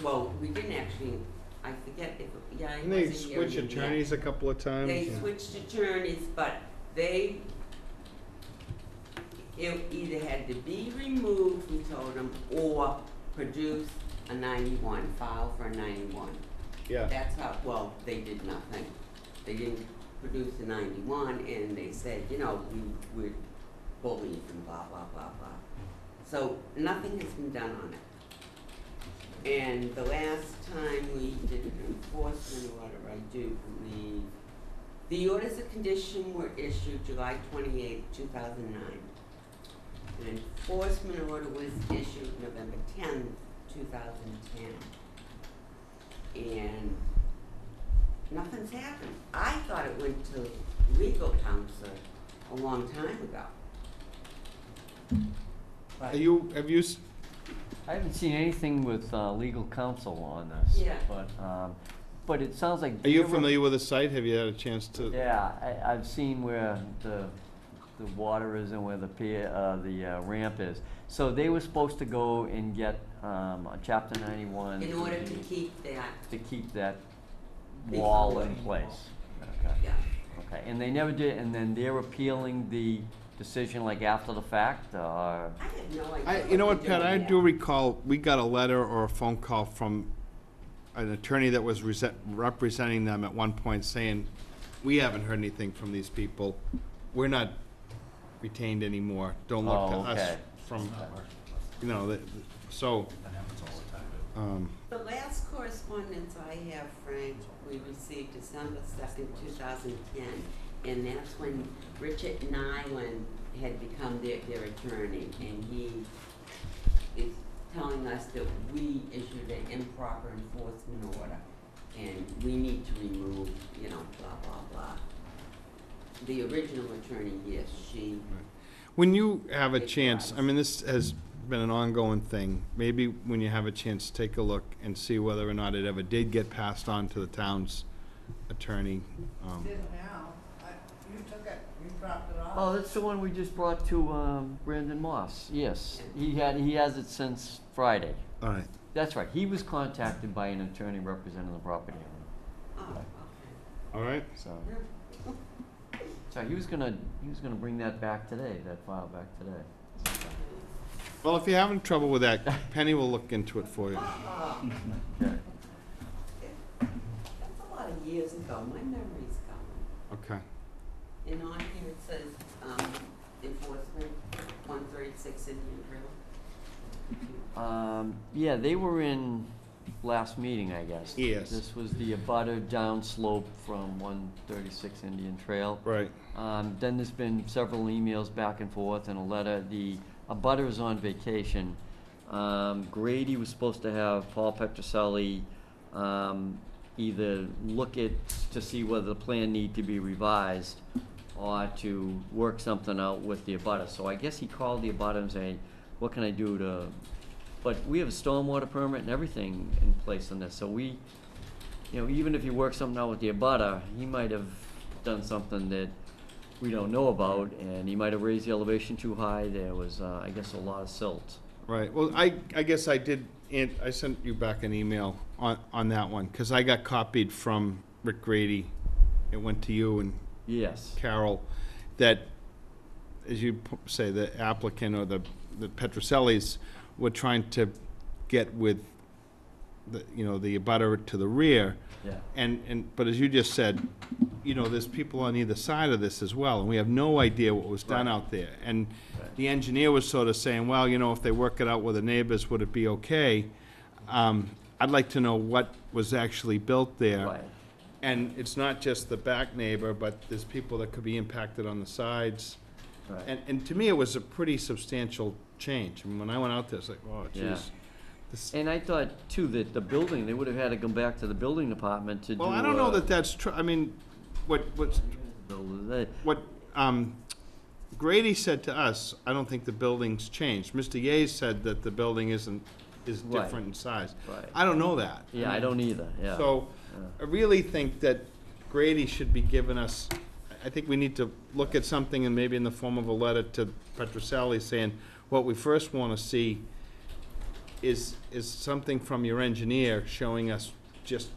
well, we didn't actually, I forget if, yeah, I Didn't they wasn't here switch yet. attorneys a couple of times? They switched attorneys, but they, it either had to be removed, we told them, or produce a ninety-one, file for a ninety-one. Yeah. That's how, well, they did nothing. They didn't produce a ninety-one, and they said, you know, we, we're and blah, blah, blah, blah. So, nothing has been done on it. And the last time we did an enforcement order, I do believe, the orders of condition were issued July twenty-eighth, two thousand nine. An enforcement order was issued November tenth, two thousand ten. And nothing's happened. I thought it went to legal counsel a long time ago. But- Are you, have you, s- I haven't seen anything with, uh, legal counsel on this. Yeah. But, um, but it sounds like. are you they're- familiar with the site? Have you had a chance to? Yeah, I, I've seen where the, the water is and where the pier, uh, the uh, ramp is. So they were supposed to go and get, um, a chapter ninety-one. In order to keep that, To keep that Before. wall in place. Okay. yeah. Okay, and they never did, and then they're appealing the decision like after the fact, or? I have no idea. I, you know what, they're Pat, I there. do recall, we got a letter or a phone call from an attorney that was rese- representing them at one point saying, we haven't heard anything from these people. We're not retained anymore. Don't look to Oh, us okay. from, you know, that, so, um, The last correspondence I have, Frank, we received December second, two thousand ten, and that's when Richard Nylen had become their, their attorney, and he is telling us that we issued an improper enforcement order, and we need to remove, you know, blah, blah, blah. The original attorney, yes, she, when you have a chance, I mean, this has been an ongoing thing. Maybe when you have a chance, to take a look and see whether or not it ever did get passed on to the town's attorney. Um, Did now, I, you took it, you dropped it off. Oh, that's the one we just brought to, um, Brandon Moss, yes. He had, he has it since Friday. All right, That's right, he was contacted by an attorney representing the property owner, oh, okay. all right. so. So he was gonna, he was gonna bring that back today, that file back today. Well, if you're having trouble with that, Penny will look into it for you. Okay. that's a lot of years ago, my memory's gone. Okay. And on here it says, um, enforcement, one thirty-six Indian Trail. Um, yeah, they were in, last meeting, I guess. Yes. This was the abutter downslope from one thirty-six Indian Trail. Right. Um, then there's been several emails back and forth and a letter. The is on vacation. Um, Grady was supposed to have Paul Petroselli, um, either look at, to see whether the plan need to be revised or to work something out with the abutter. So I guess he called the abutter and saying, what can I do to, but we have a stormwater permit and everything in place on this, so we, you know, even if you work something out with the abutter, he might have done something that we don't know about, and he might have raised the elevation too high, there was, uh, I guess, a lot of silt. Right, well, I, I guess I did, and I sent you back an email on, on that one, because I got copied from Rick Grady. It went to you and Yes, Carol, that, as you p- say, the applicant or the, the Petrosellis were trying to get with the, you know, the abutter to the rear. yeah, And, and, but as you just said, you know, there's people on either side of this as well, and we have no idea what was done out there. And the engineer was sort of saying, well, you know, if they work it out with the neighbors, would it be okay? Um, I'd like to know what was actually built there. right, And it's not just the back neighbor, but there's people that could be impacted on the sides. right. And, and to me, it was a pretty substantial change. Mean, when I went out there, it's like, oh, Yeah. geez. This- And I thought too that the building, they would have had to come back to the building department to do. Well, I don't know uh, that that's true. I mean, what, what's, build- what, um, Grady said to us, I don't think the building's changed. Mr. Yates said that the building isn't, is Right. different in size. Right. I don't know that. Yeah, I don't either, yeah. So, I really think that Grady should be giving us, I think we need to look at something and maybe in the form of a letter to Petroselli saying, what we first wanna see is, is something from your engineer showing us just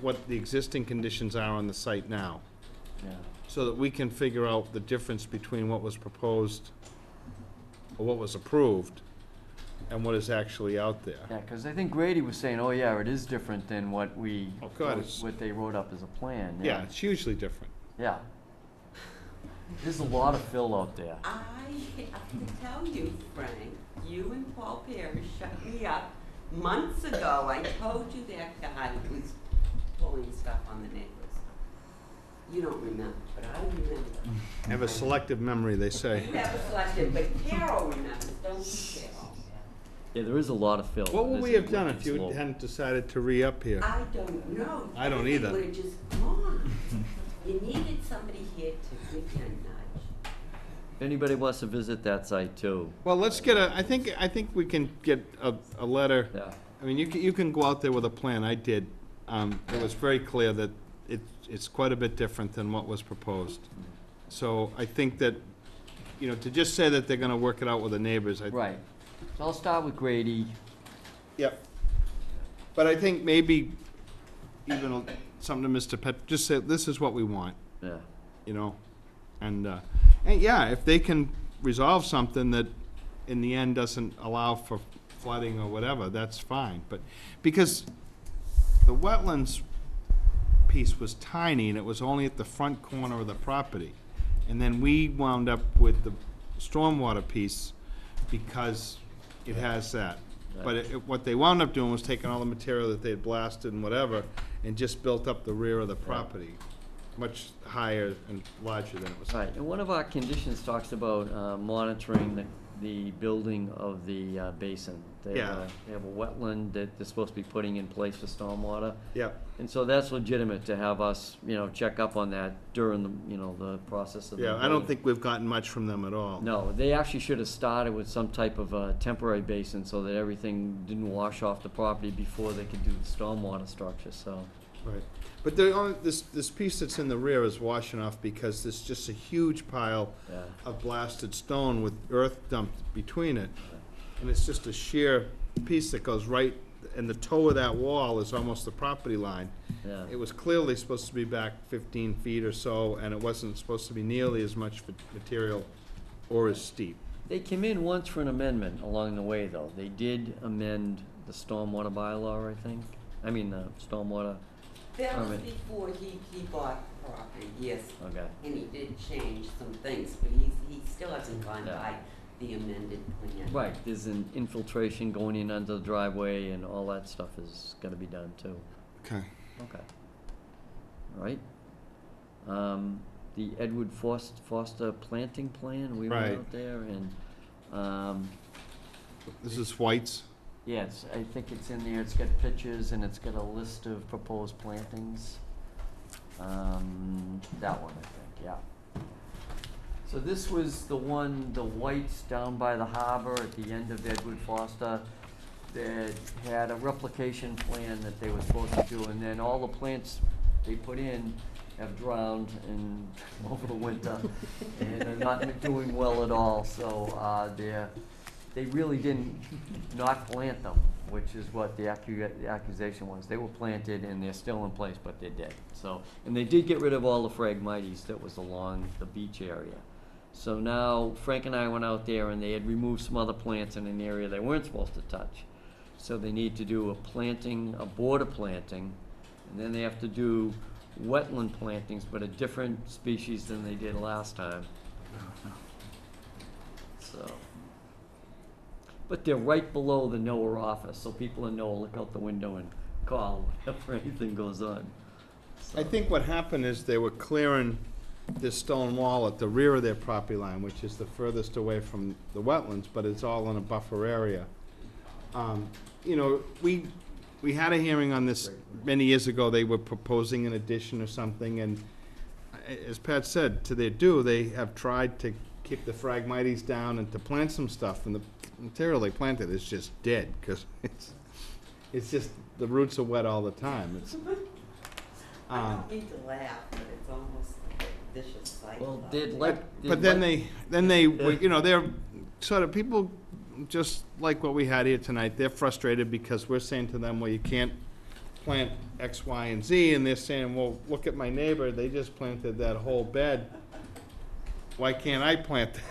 what the existing conditions are on the site now, Yeah. so that we can figure out the difference between what was proposed or what was approved and what is actually out there. Yeah, because I think Grady was saying, oh, yeah, it is different than what we, Oh, God, it's- what they wrote up as a plan, Yeah, yeah. it's hugely different. Yeah. There's a lot of fill out there. I have to tell you, Frank, you and Paul Parrish shut me up months ago. I told you that guy was pulling stuff on the neighbors. You don't remember, but I remember. I [LAUGHS] have a selective memory, they say. You [LAUGHS] have a selective, but Carol remembers, don't you, Carol? Yeah, there is a lot of fill. What would we have done if you hadn't decided to re-up here? I don't know. I don't either. Everything would've just gone. You needed somebody here to give you a nudge. If anybody wants to visit that site too, Well, let's get a, I think, I think we can get a, a letter. yeah. I mean, you can, you can go out there with a plan, I did. Um, it was very clear that it, it's quite a bit different than what was proposed. So I think that, you know, to just say that they're gonna work it out with the neighbors, I. Right. So I'll start with Grady. Yep. But I think maybe even a- something to Mr. Pet, just say, this is what we want. Yeah. you know? And, uh, and yeah, if they can resolve something that in the end doesn't allow for flooding or whatever, that's fine, but, because the wetlands piece was tiny and it was only at the front corner of the property. And then we wound up with the stormwater piece because it has that. But it, it- what they wound up doing was taking all the material that they had blasted and whatever, and just built up the rear of the property, much higher and larger than it was. Right, and one of our conditions talks about uh, monitoring the, the building of the uh, basin. They have Yeah. a- They have a wetland that they're supposed to be putting in place for stormwater. Yep, And so that's legitimate to have us, you know, check up on that during the, you know, the process of the yeah, I don't building. think we've gotten much from them at all. No, they actually should have started with some type of a temporary basin so that everything didn't wash off the property before they could do the stormwater structure, so. Right, but the only, this, this piece that's in the rear is washing off because there's just a huge pile Yeah. of blasted stone with earth dumped between it. And it's just a sheer piece that goes right, and the toe of that wall is almost the property line. Yeah. It was clearly supposed to be back fifteen feet or so, and it wasn't supposed to be nearly as much fa- material or as steep. They came in once for an amendment along the way, though. They did amend the stormwater bylaw, I think. I mean, the stormwater, That was Permit. before he, he bought the property, yes. okay. And he did change some things, but he's, he still hasn't gone Yeah. by the amended plan. Right, there's an infiltration going in under the driveway and all that stuff is gonna be done too. Okay. Okay. All right. Um, the Edward Foster, Foster planting plan, we went Right. out there and, um, This is White's. Yes, I think it's in there, it's got pictures and it's got a list of proposed plantings. Um, that one, I think, yeah. So this was the one, the whites down by the harbor at the end of Edward Foster that had a replication plan that they were supposed to do, and then all the plants they put in have drowned [LAUGHS] over the winter, and are not doing well at all, so, uh, they're, they really didn't not plant them, which is what the accu- the accusation was. They were planted and they're still in place, but they're dead, so, and they did get rid of all the phragmites that was along the beach area. So now Frank and I went out there and they had removed some other plants in an area they weren't supposed to touch. So they need to do a planting, a border planting, and then they have to do wetland plantings, but a different species than they did last time. So. But they're right below the NOAA office, so people in NOAA look out the window and call [LAUGHS] whenever anything goes on. I think what happened is they were clearing this stone wall at the rear of their property line, which is the furthest away from the wetlands, but it's all in a buffer area. Um, You know, we, we had a hearing on this many years ago, they were proposing an addition or something, and as Pat said, to their due, they have tried to keep the Phragmites down and to plant some stuff, and the material they planted is just dead, because [LAUGHS] it's, it's just, the roots are wet all the time, it's, [LAUGHS] I um, don't mean to laugh, but it's almost like a vicious cycle. Well, out did there. like. But but then they, then they, you know, they're sort of, people, just like what we had here tonight, they're frustrated because we're saying to them, well, you can't plant X, Y, and Z, and they're saying, well, look at my neighbor, they just planted that whole bed. Why can't I plant that?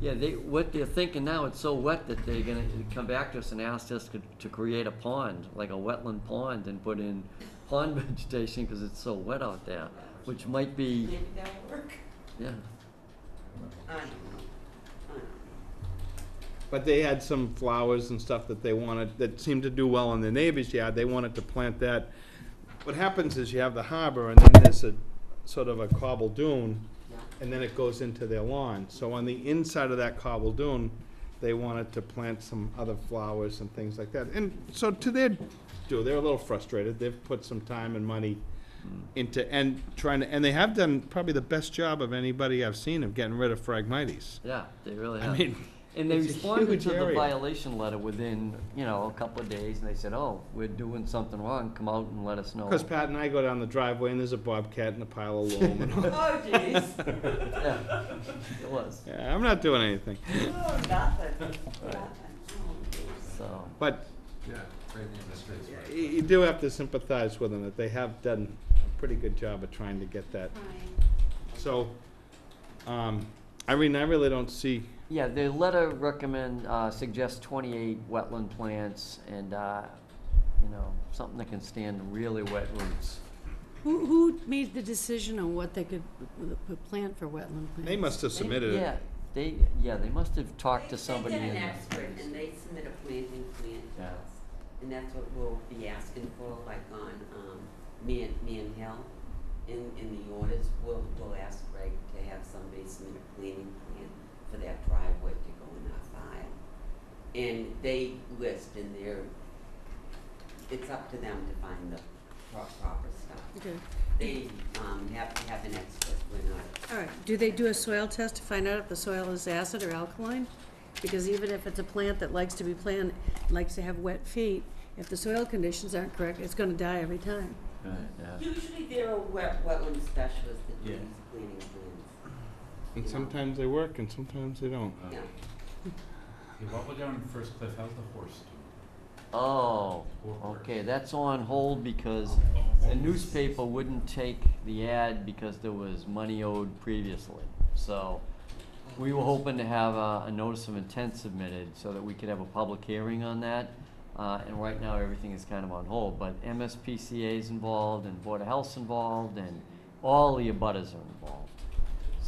Yeah, they, what they're thinking now, it's so wet that they're gonna come back to us and ask us to, to create a pond, like a wetland pond, and put in pond [LAUGHS] vegetation, cause it's so wet out there, which might be, Maybe that'll work. yeah. I don't know. I don't know. But they had some flowers and stuff that they wanted, that seemed to do well in their neighbor's yard, they wanted to plant that. What happens is you have the harbor, and then there's a, sort of a cobble dune, Yeah. And then it goes into their lawn. So on the inside of that cobble dune, they wanted to plant some other flowers and things like that. And so to their due, they're a little frustrated, they've put some time and money into, and trying to, and they have done probably the best job of anybody I've seen of getting rid of Phragmites. Yeah, they really have. I mean, And they it's a responded huge to the area. violation letter within, you know, a couple of days, and they said, oh, we're doing something wrong, come out and let us know. Because Pat and I go down the driveway and there's a bobcat and a pile of loam and all. [LAUGHS] Oh, jeez. [LAUGHS] Yeah, it was, Yeah, I'm not doing anything. Oh, nothing, [LAUGHS] nothing. Oh, jeez. so. But Yeah, right in this space, right. you you do have to sympathize with them, that they have done a pretty good job of trying to get that. So, um, mean, I really don't see, Yeah, the letter recommend, uh, suggests twenty-eight wetland plants and, uh, you know, something that can stand really wet roots. Who, who made the decision on what they could p- p- plant for wetland plants? they must have They- submitted Yeah, they, yeah, they must have talked to somebody in They the. get an expert and they submit a planting plan to Yeah. us. And that's what we'll be asking for, like on, um, Mann, Mann Hill. In, in the orders, we'll, we'll ask Greg to have somebody submit a planting plan for that driveway to go in our file. And they list in their, it's up to them to find the pro- proper stuff. Okay, They, um, have to have an expert, we're not all right. Do they do a soil test to find out if the soil is acid or alkaline? Because even if it's a plant that likes to be planted, likes to have wet feet, if the soil conditions aren't correct, it's gonna die every time. Right, yeah. Usually there are wet, wetland specialists that do Yeah. these planting plans. And sometimes they work and sometimes they don't. Yeah. Yeah, What we're doing first, Cliff, how's the horse doing? Oh, Or- okay, that's on hold because the newspaper wouldn't take the ad because there was money owed previously. So, we were hoping to have a, a notice of intent submitted so that we could have a public hearing on that. Uh, and right now, everything is kind of on hold, but MSPCA is involved and Board of Health's involved and all the abutters are involved.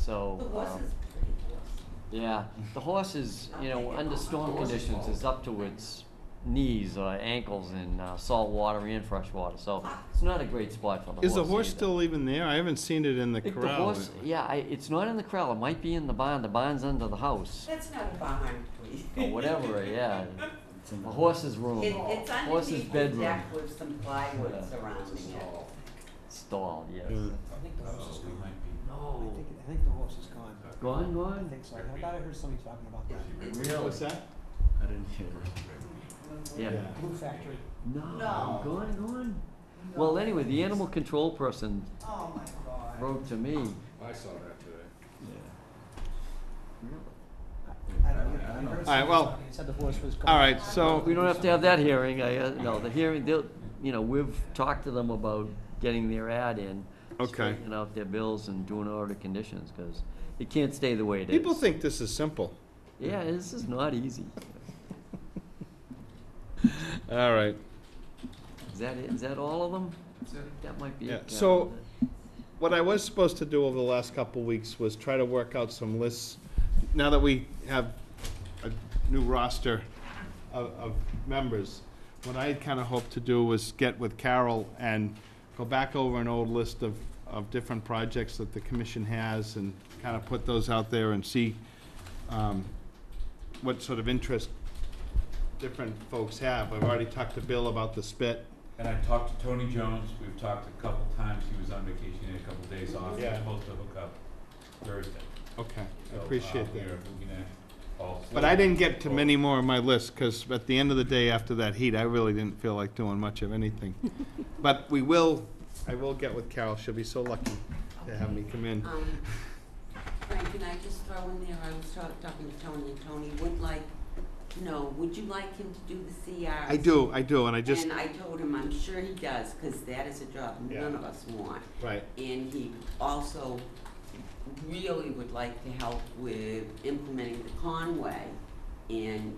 So, The horse um, is pretty horse. Yeah, the horse is, you know, under storm conditions is up to its knees or ankles in uh, salt water and fresh water, so it's not a great spot for the horse Is the horse either. still even there? I haven't seen it in the I think the corral. horse, yeah, I, it's not in the corral, it might be in the barn, the barn's under the house, That's not a barn, please. or whatever, yeah. [LAUGHS] The horse's room, It, it's horse's underneath the bedroom, deck with some plywood Yeah. surrounding it. stall, yes. Yeah. I think the horse is gone. I No. Think, I think the horse is gone. Gone, I gone? think so. I thought I heard somebody talking about that. Really? What's that? I didn't hear Yeah. Yeah. Glue factory. No, No. gone, gone. Well, anyway, the animal control person Oh, my God. wrote to me. I saw that today. Yeah. I don't know. I heard All right, somebody well- talking and said the horse was gone. All right, so, We don't have to have that hearing, I, uh, no, the hearing, they'll, you know, we've talked to them about getting their ad in. Okay. Straightening out their bills and doing order conditions, cause it can't stay the way it is. people think this is simple. Yeah, this is not easy. All right. Is that it? Is that all of them? That might be Yeah, it. so- What I was supposed to do over the last couple of weeks was try to work out some lists. Now that we have a new roster of, of members, what I kind of hoped to do was get with Carol and go back over an old list of, of different projects that the commission has and kind of put those out there and see, um, what sort of interest different folks have. I've already talked to Bill about the spit. And I talked to Tony Jones, we've talked a couple times, he was on vacation, he had a couple days off, he was supposed to hook up Thursday. Okay, I So, uh, appreciate we that. are looking at all But I didn't get to many more on my list, because at the end of the day, after that heat, I really didn't feel like doing much of anything. [LAUGHS] But we will, I will get with Carol, she'll be so lucky to have me come in. Um, Frank, can I just throw in there, I was talk- talking to Tony, and Tony would like, no, would you like him to do the CRs? I do, I do, and I just, And I told him, I'm sure he does, cause that is a job Yeah. none of us want. right, And he also really would like to help with implementing the Conway. And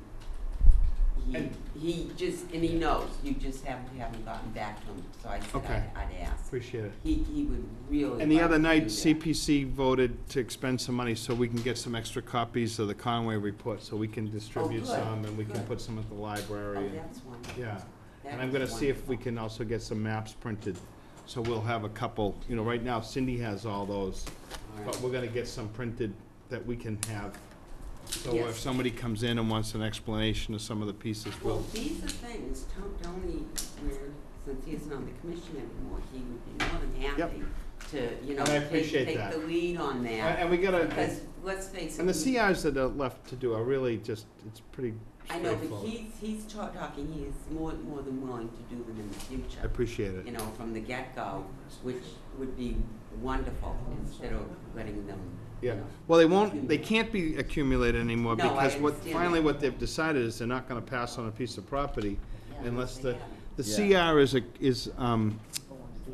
he, And- he just, and he knows, you just haven't, haven't gotten back to him, so I said Okay. I'd, I'd ask. appreciate it. He, he would really And the like other to night, do that. CPC voted to expend some money so we can get some extra copies of the Conway report, so we can distribute oh, good, some, and we can good. put some at the library. Oh, and- that's wonderful. Yeah, and I'm gonna see if we can also get some maps printed, so we'll have a couple, you know, right now Cindy has all those, but we're gonna get some printed that we can have. So Yes. if somebody comes in and wants an explanation of some of the pieces, Well, we'll, these are things, Ton- Tony, where, since he isn't on the commission anymore, he would be more than happy to, you know, And I take, appreciate take that. the lead on that. and we gotta, Because, let's face it. and the we- CRs that are left to do are really just, it's pretty I know, but straightforward. he's, he's ta- talking, he is more, more than willing to do them in the future. I future, appreciate it. you know, from the get-go, which would be wonderful, instead of letting them, you Yeah, know. well, they won't, they can't be accumulated anymore, No, I because what, understand finally that. what they've decided is they're not gonna pass on a piece of property Yeah, unless they the, haven't. the Yeah. CR is a, is, um,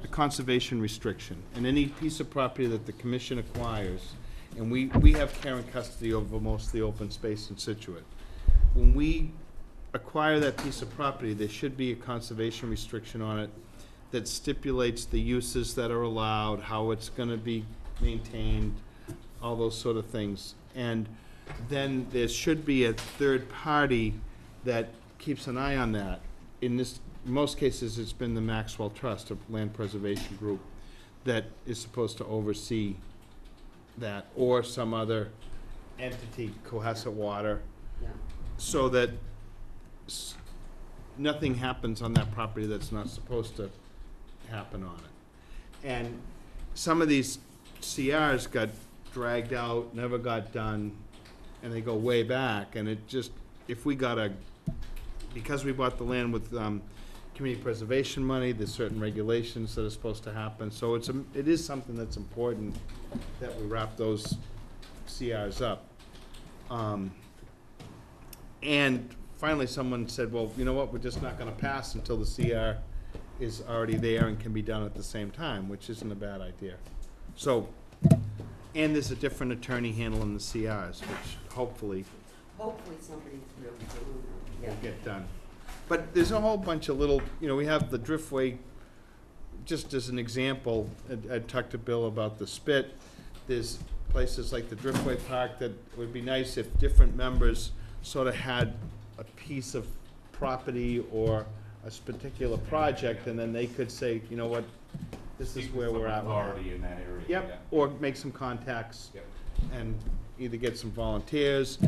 a conservation restriction. And any piece of property that the commission acquires, and we, we have care and custody over most of the open space in Scituate. When we acquire that piece of property, there should be a conservation restriction on it that stipulates the uses that are allowed, how it's gonna be maintained, all those sort of things. And then there should be a third party that keeps an eye on that. In this, most cases, it's been the Maxwell Trust, a land preservation group, that is supposed to oversee that, or some other entity, Cohasset Water, Yeah. so that s- nothing happens on that property that's not supposed to happen on it. And some of these CRs got dragged out, never got done, and they go way back, and it just, if we got a, because we bought the land with, um, community preservation money, there's certain regulations that are supposed to happen, so it's, a- it is something that's important that we wrap those CRs up. Um, and finally, someone said, well, you know what, we're just not gonna pass until the CR is already there and can be done at the same time, which isn't a bad idea. So, and there's a different attorney handling the CRs, which hopefully Hopefully somebody's really doing yeah. will get done. But there's a whole bunch of little, you know, we have the Driftway, just as an example, I, I talked to Bill about the spit. There's places like the Driftway Park, that would be nice if different members sort of had a piece of property or a s- particular project, and then they could say, you know what, this is where we're at. someone with it." Already in that area. Yep, or make some contacts. Yep. And either get some volunteers.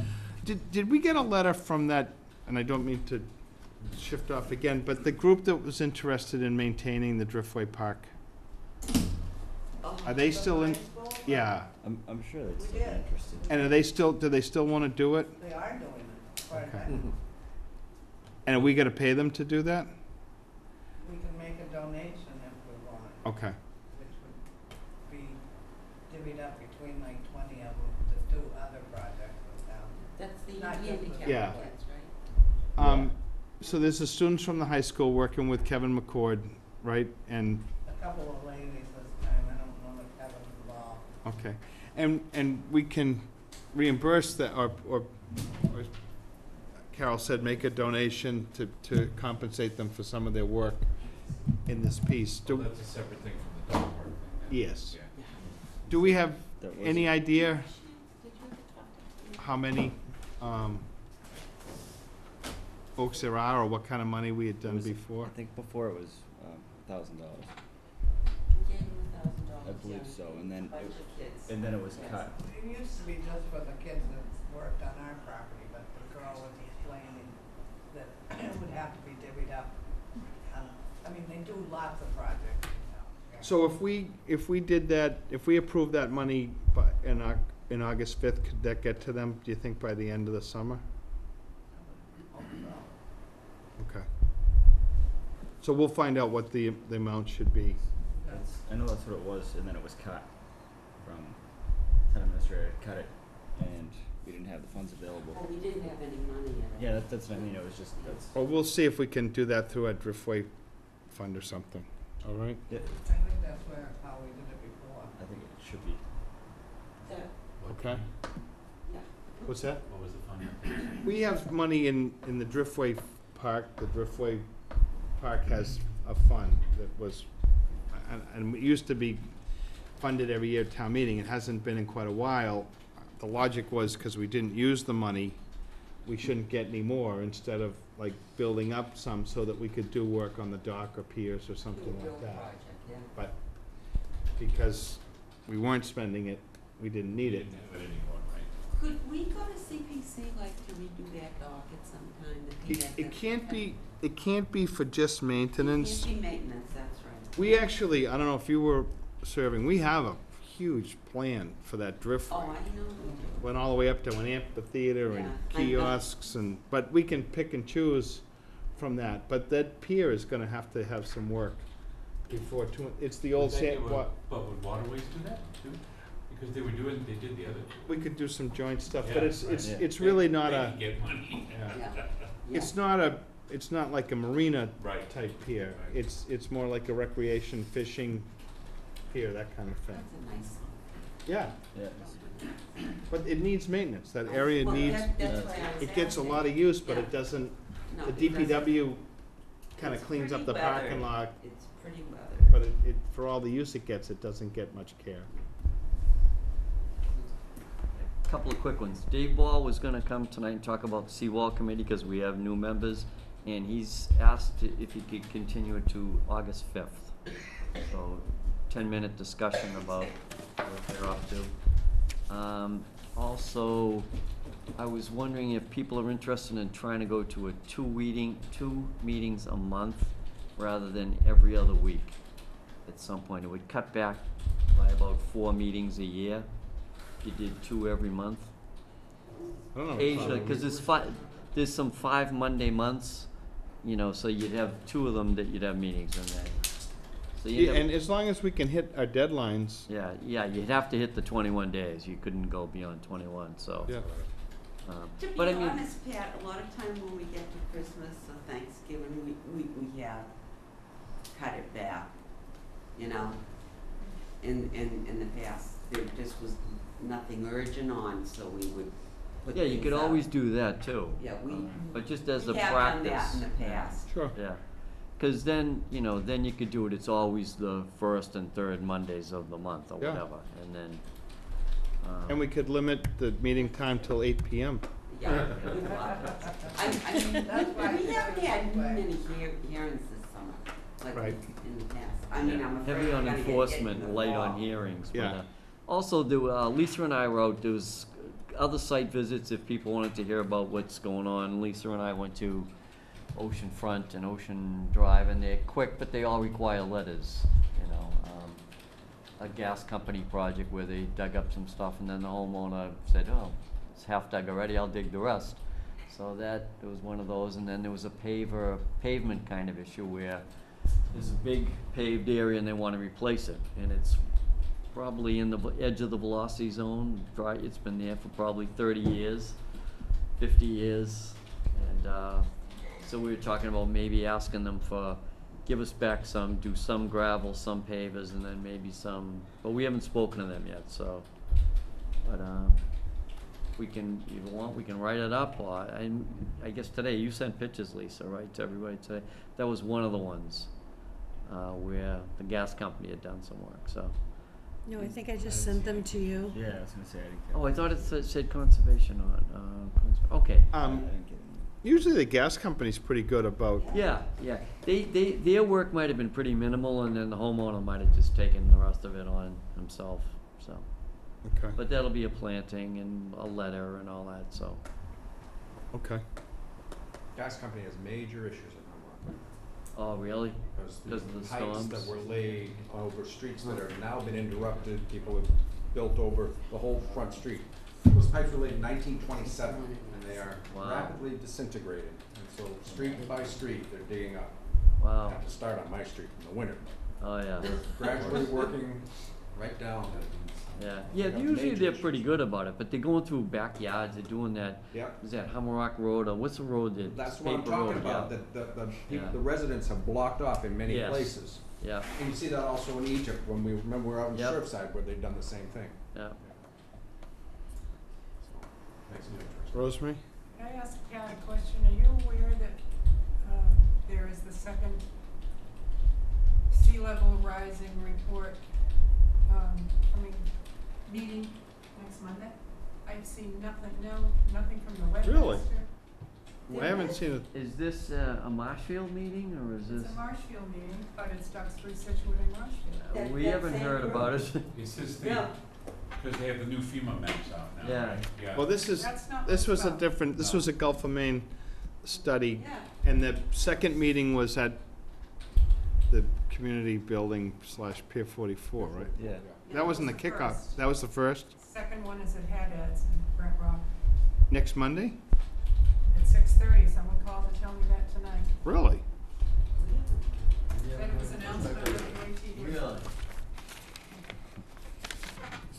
Did, did we get a letter from that, and I don't mean to shift off again, but the group that was interested in maintaining the Driftway Park? Are they still in, yeah, I'm, I'm sure they'd We still did. interested. and are they still, do they still wanna do it? They are doing it, but Okay. I- And are we gonna pay them to do that? we can make a donation if we want, Okay, which would be divvied up between like twenty of them to do other projects in town. That's the Not just the Yeah. kids, right? um, so there's the students from the high school working with Kevin McCord, right, and A couple of ladies this time, I don't know if Kevin's involved. Okay, and, and we can reimburse that, or, or, or Carol said, make a donation to, to compensate them for some of their work in this piece. So Do, that's a separate thing from the dog park thing. Yes. Yeah. do we have That was- any idea how many, um, folks there are, or what kind of money we had done was- before? I think before it was, um, a thousand dollars. We gave them a thousand dollars, I believe yeah. so, and then, it- of kids. and then it was Yes. cut. It used to be just for the kids that worked on our property, but the girl was explaining that it would have to be divvied up. Um, I mean, they do lots of projects in town. So if we, if we did that, if we approved that money by, in Au- in August fifth, could that get to them, do you think, by the end of the summer? Hope so. Okay. So we'll find out what the, the amount should be. That's, I know that's what it was, and then it was cut from, town administrator cut it, and we didn't have the funds available. Well, we didn't have any money in it. Yeah, that, that's what I mean, it was just, that's, Well, we'll see if we can do that through a Driftway fund or something, all right? yeah, I think that's where, how we did it before. I think it should be. That- Okay. yeah. What's that? What was the fund? We have money in, in the Driftway Park, the Driftway Park has a fund that was, and, and it used to be funded every year at town meeting, it hasn't been in quite a while. The logic was, cause we didn't use the money, we shouldn't get any more, instead of like building up some so that we could do work on the dock or piers or something like that. project, yeah. But because we weren't spending it, we didn't need it. Didn't have it anymore. Could we go to CPC like to redo that dock at some time? to do It, that- it can't be, it can't be for just maintenance. It can't be maintenance, that's right. We actually, I don't know if you were serving, we have a huge plan for that Oh. I know. Went all the way up to an amphitheater and Yeah, I know. kiosks and, but we can pick and choose from that. But that pier is gonna have to have some work before too, it's the old Would that sand, do a- what, But would Waterways do that too? Because they were doing, they did the other we could do some joint stuff, but Yeah, it's, right. it's, Yeah. it's really not They a, can get money. yeah. [LAUGHS] Yeah. It's not a, it's not like a marina Right. type pier. Right. It's, it's more like a recreation fishing pier, that kind of thing. That's a nice. Yeah, Yeah, but it needs maintenance. That oh, area Well, needs, that- that's it- why I was it gets a lot of asking. use, but it doesn't, No, the it doesn't. DPW kinda It's cleans up the parking weathered. lot, It's pretty weathered. but it, it, for all the use it gets, it doesn't get much care. A couple of quick ones. Dave Ball was gonna come tonight and talk about the seawall committee, cause we have new members, and he's asked i- if he could continue it to August fifth. So, ten-minute discussion about what they're up to. Um, also, I was wondering if people are interested in trying to go to a two meeting, two meetings a month, rather than every other week. At some point, it would cut back by about four meetings a year. If you did two every month. I don't know. Occasionally, cause there's five, there's some five Monday months, you know, so you'd have two of them that you'd have meetings and then. So you'd Yeah, and have, as long as we can hit our deadlines, yeah, yeah, you'd have to hit the twenty-one days, you couldn't go beyond twenty-one, so. yeah. um, To be But I mean, honest, Pat, a lot of time when we get to Christmas or Thanksgiving, we, we, we have cut it back, you know? In, in, in the past, there just was nothing urgent on, so we would put yeah, you things could out. always do that too. Yeah, we, um, But just as a we practice. have done that in the past. Sure. Yeah, cause then, you know, then you could do it, it's always the first and third Mondays of the month or Yeah. whatever, and then, um, And we could limit the meeting time till eight PM. Yeah. I, I mean, That's why we haven't had it that way. many hear, hearings this summer, like Right. in the past. I mean, I'm afraid Heavy we're on gonna get hit enforcement, in the light fall. on hearings. but, Yeah. uh, Also, do, uh, Lisa and I wrote, there was other site visits if people wanted to hear about what's going on. Lisa and I went to Ocean Front and Ocean Drive, and they're quick, but they all require letters, you know. um, A gas company project where they dug up some stuff, and then the homeowner said, oh, it's half dug already, I'll dig the rest. So that, was one of those, and then there was a paver, pavement kind of issue where there's a big paved area and they wanna replace it, and it's probably in the edge of the velocity zone, dry, it's been there for probably thirty years, fifty years, and, uh, so we were talking about maybe asking them for, give us back some, do some gravel, some pavers, and then maybe some, but we haven't spoken to them yet, so, but, uh, we can, if you want, we can write it up, or, I, I guess today, you sent pictures, Lisa, right, to everybody today? That was one of the ones, uh, where the gas company had done some work, so. No, I think I just sent them to you. Yeah, I was gonna say, I didn't get. Oh, I thought it said, said conservation on, uh, cons- okay. Um, usually the gas company's pretty good about, Yeah, yeah, they, they, their work might have been pretty minimal, and then the homeowner might have just taken the rest of it on himself, so. okay, But that'll be a planting and a letter and all that, so. okay. Gas company has major issues in Humarock. Oh, really? Because Because of the the pipes that were laid over streets that have now been interrupted, people have built over the whole front street. Those pipes were laid in nineteen twenty-seven, and they are Wow. rapidly disintegrating. And so, street by street, they're digging up. Wow, Have to start on my street in the winter. oh, yeah. They're gradually working right down. Yeah, yeah, usually major they're pretty good about it, but they're going through backyards, they're doing that, Yep. is that Humarock Road, or what's the road that? That's what I'm Paper Road, talking about, yeah. that the, the, Yeah. the residents have blocked off in many Yes. places. Yeah, And you see that also in Egypt, when we, remember we were out in Yep. Surfside, where they've done the same thing. yeah. It interesting. Rosemary? Can I ask Kat a question? Are you aware that, uh, there is the second sea level rising report, um, coming, meeting next Monday? I've seen nothing, no, nothing from the webmaster. Really? I haven't seen it, Is this uh, a Marshfield meeting, or is this? It's a Marshfield meeting, but it's Duxbury, Scituate, and Marshfield. That- We that haven't same heard group? about it. Is this Yeah. Because they have the new FEMA maps out now, Yeah. right? Yeah. well, this is, That's not this was it's a about. different, this was a Gulf of Maine study. Yeah. And the second meeting was at the community building slash Pier forty-four, right? Yeah. That wasn't the That was the kickoff, first. that was the first? Second one is at Haddad's in Brant Rock Next Monday? at six thirty. Someone called to tell me that tonight. Really? Said it was announced on the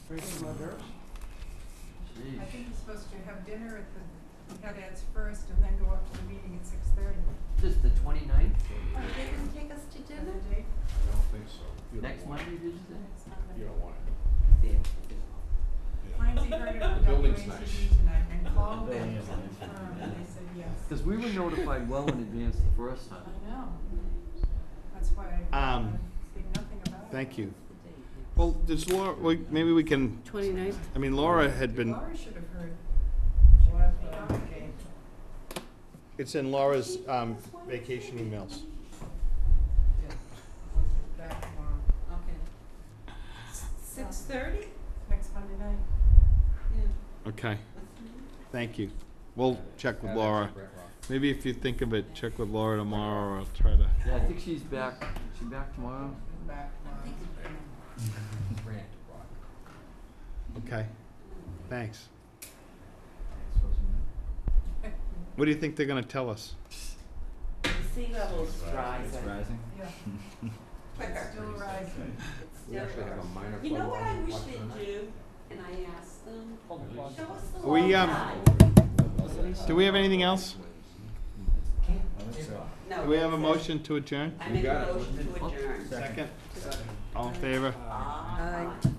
WATD. I think you're supposed to have dinner at the Haddad's first and then go up to the meeting at six thirty. This the twenty-ninth, Oh, they didn't take us to dinner? date? I don't think so. You don't next want it. Monday, did you say? Next You don't want it. Lindsay heard it on The building's nice. Tonight and called them building to confirm and they said yes. Cause we were notified well in advance the first time. I time. know. That's why I Um, think nothing about it. Thank you. Well, does Laura, we, maybe we can, Twenty-ninth? I mean, Laura had been, Laura should have heard. it's in Laura's, um, vacation emails. Back tomorrow, Okay. Six thirty? next Monday night. Yeah. Okay, thank you. We'll check with Laura. extra Brant Rock. Maybe if you think of it, check with Laura tomorrow, or I'll try to. Yeah, I think she's back, she back tomorrow? Back tomorrow. Brant Rock. Okay, thanks. [LAUGHS] What do you think they're gonna tell us? The sea level's It's rising. rising. Yeah, [LAUGHS] it's still rising. We actually have a minor You know what I wish they'd do, and I asked them, show us the We, low um, tide. Do we have anything else? I. No, Do we have a motion to adjourn? I make a motion to adjourn. Second? All in favor? Aye. Aye.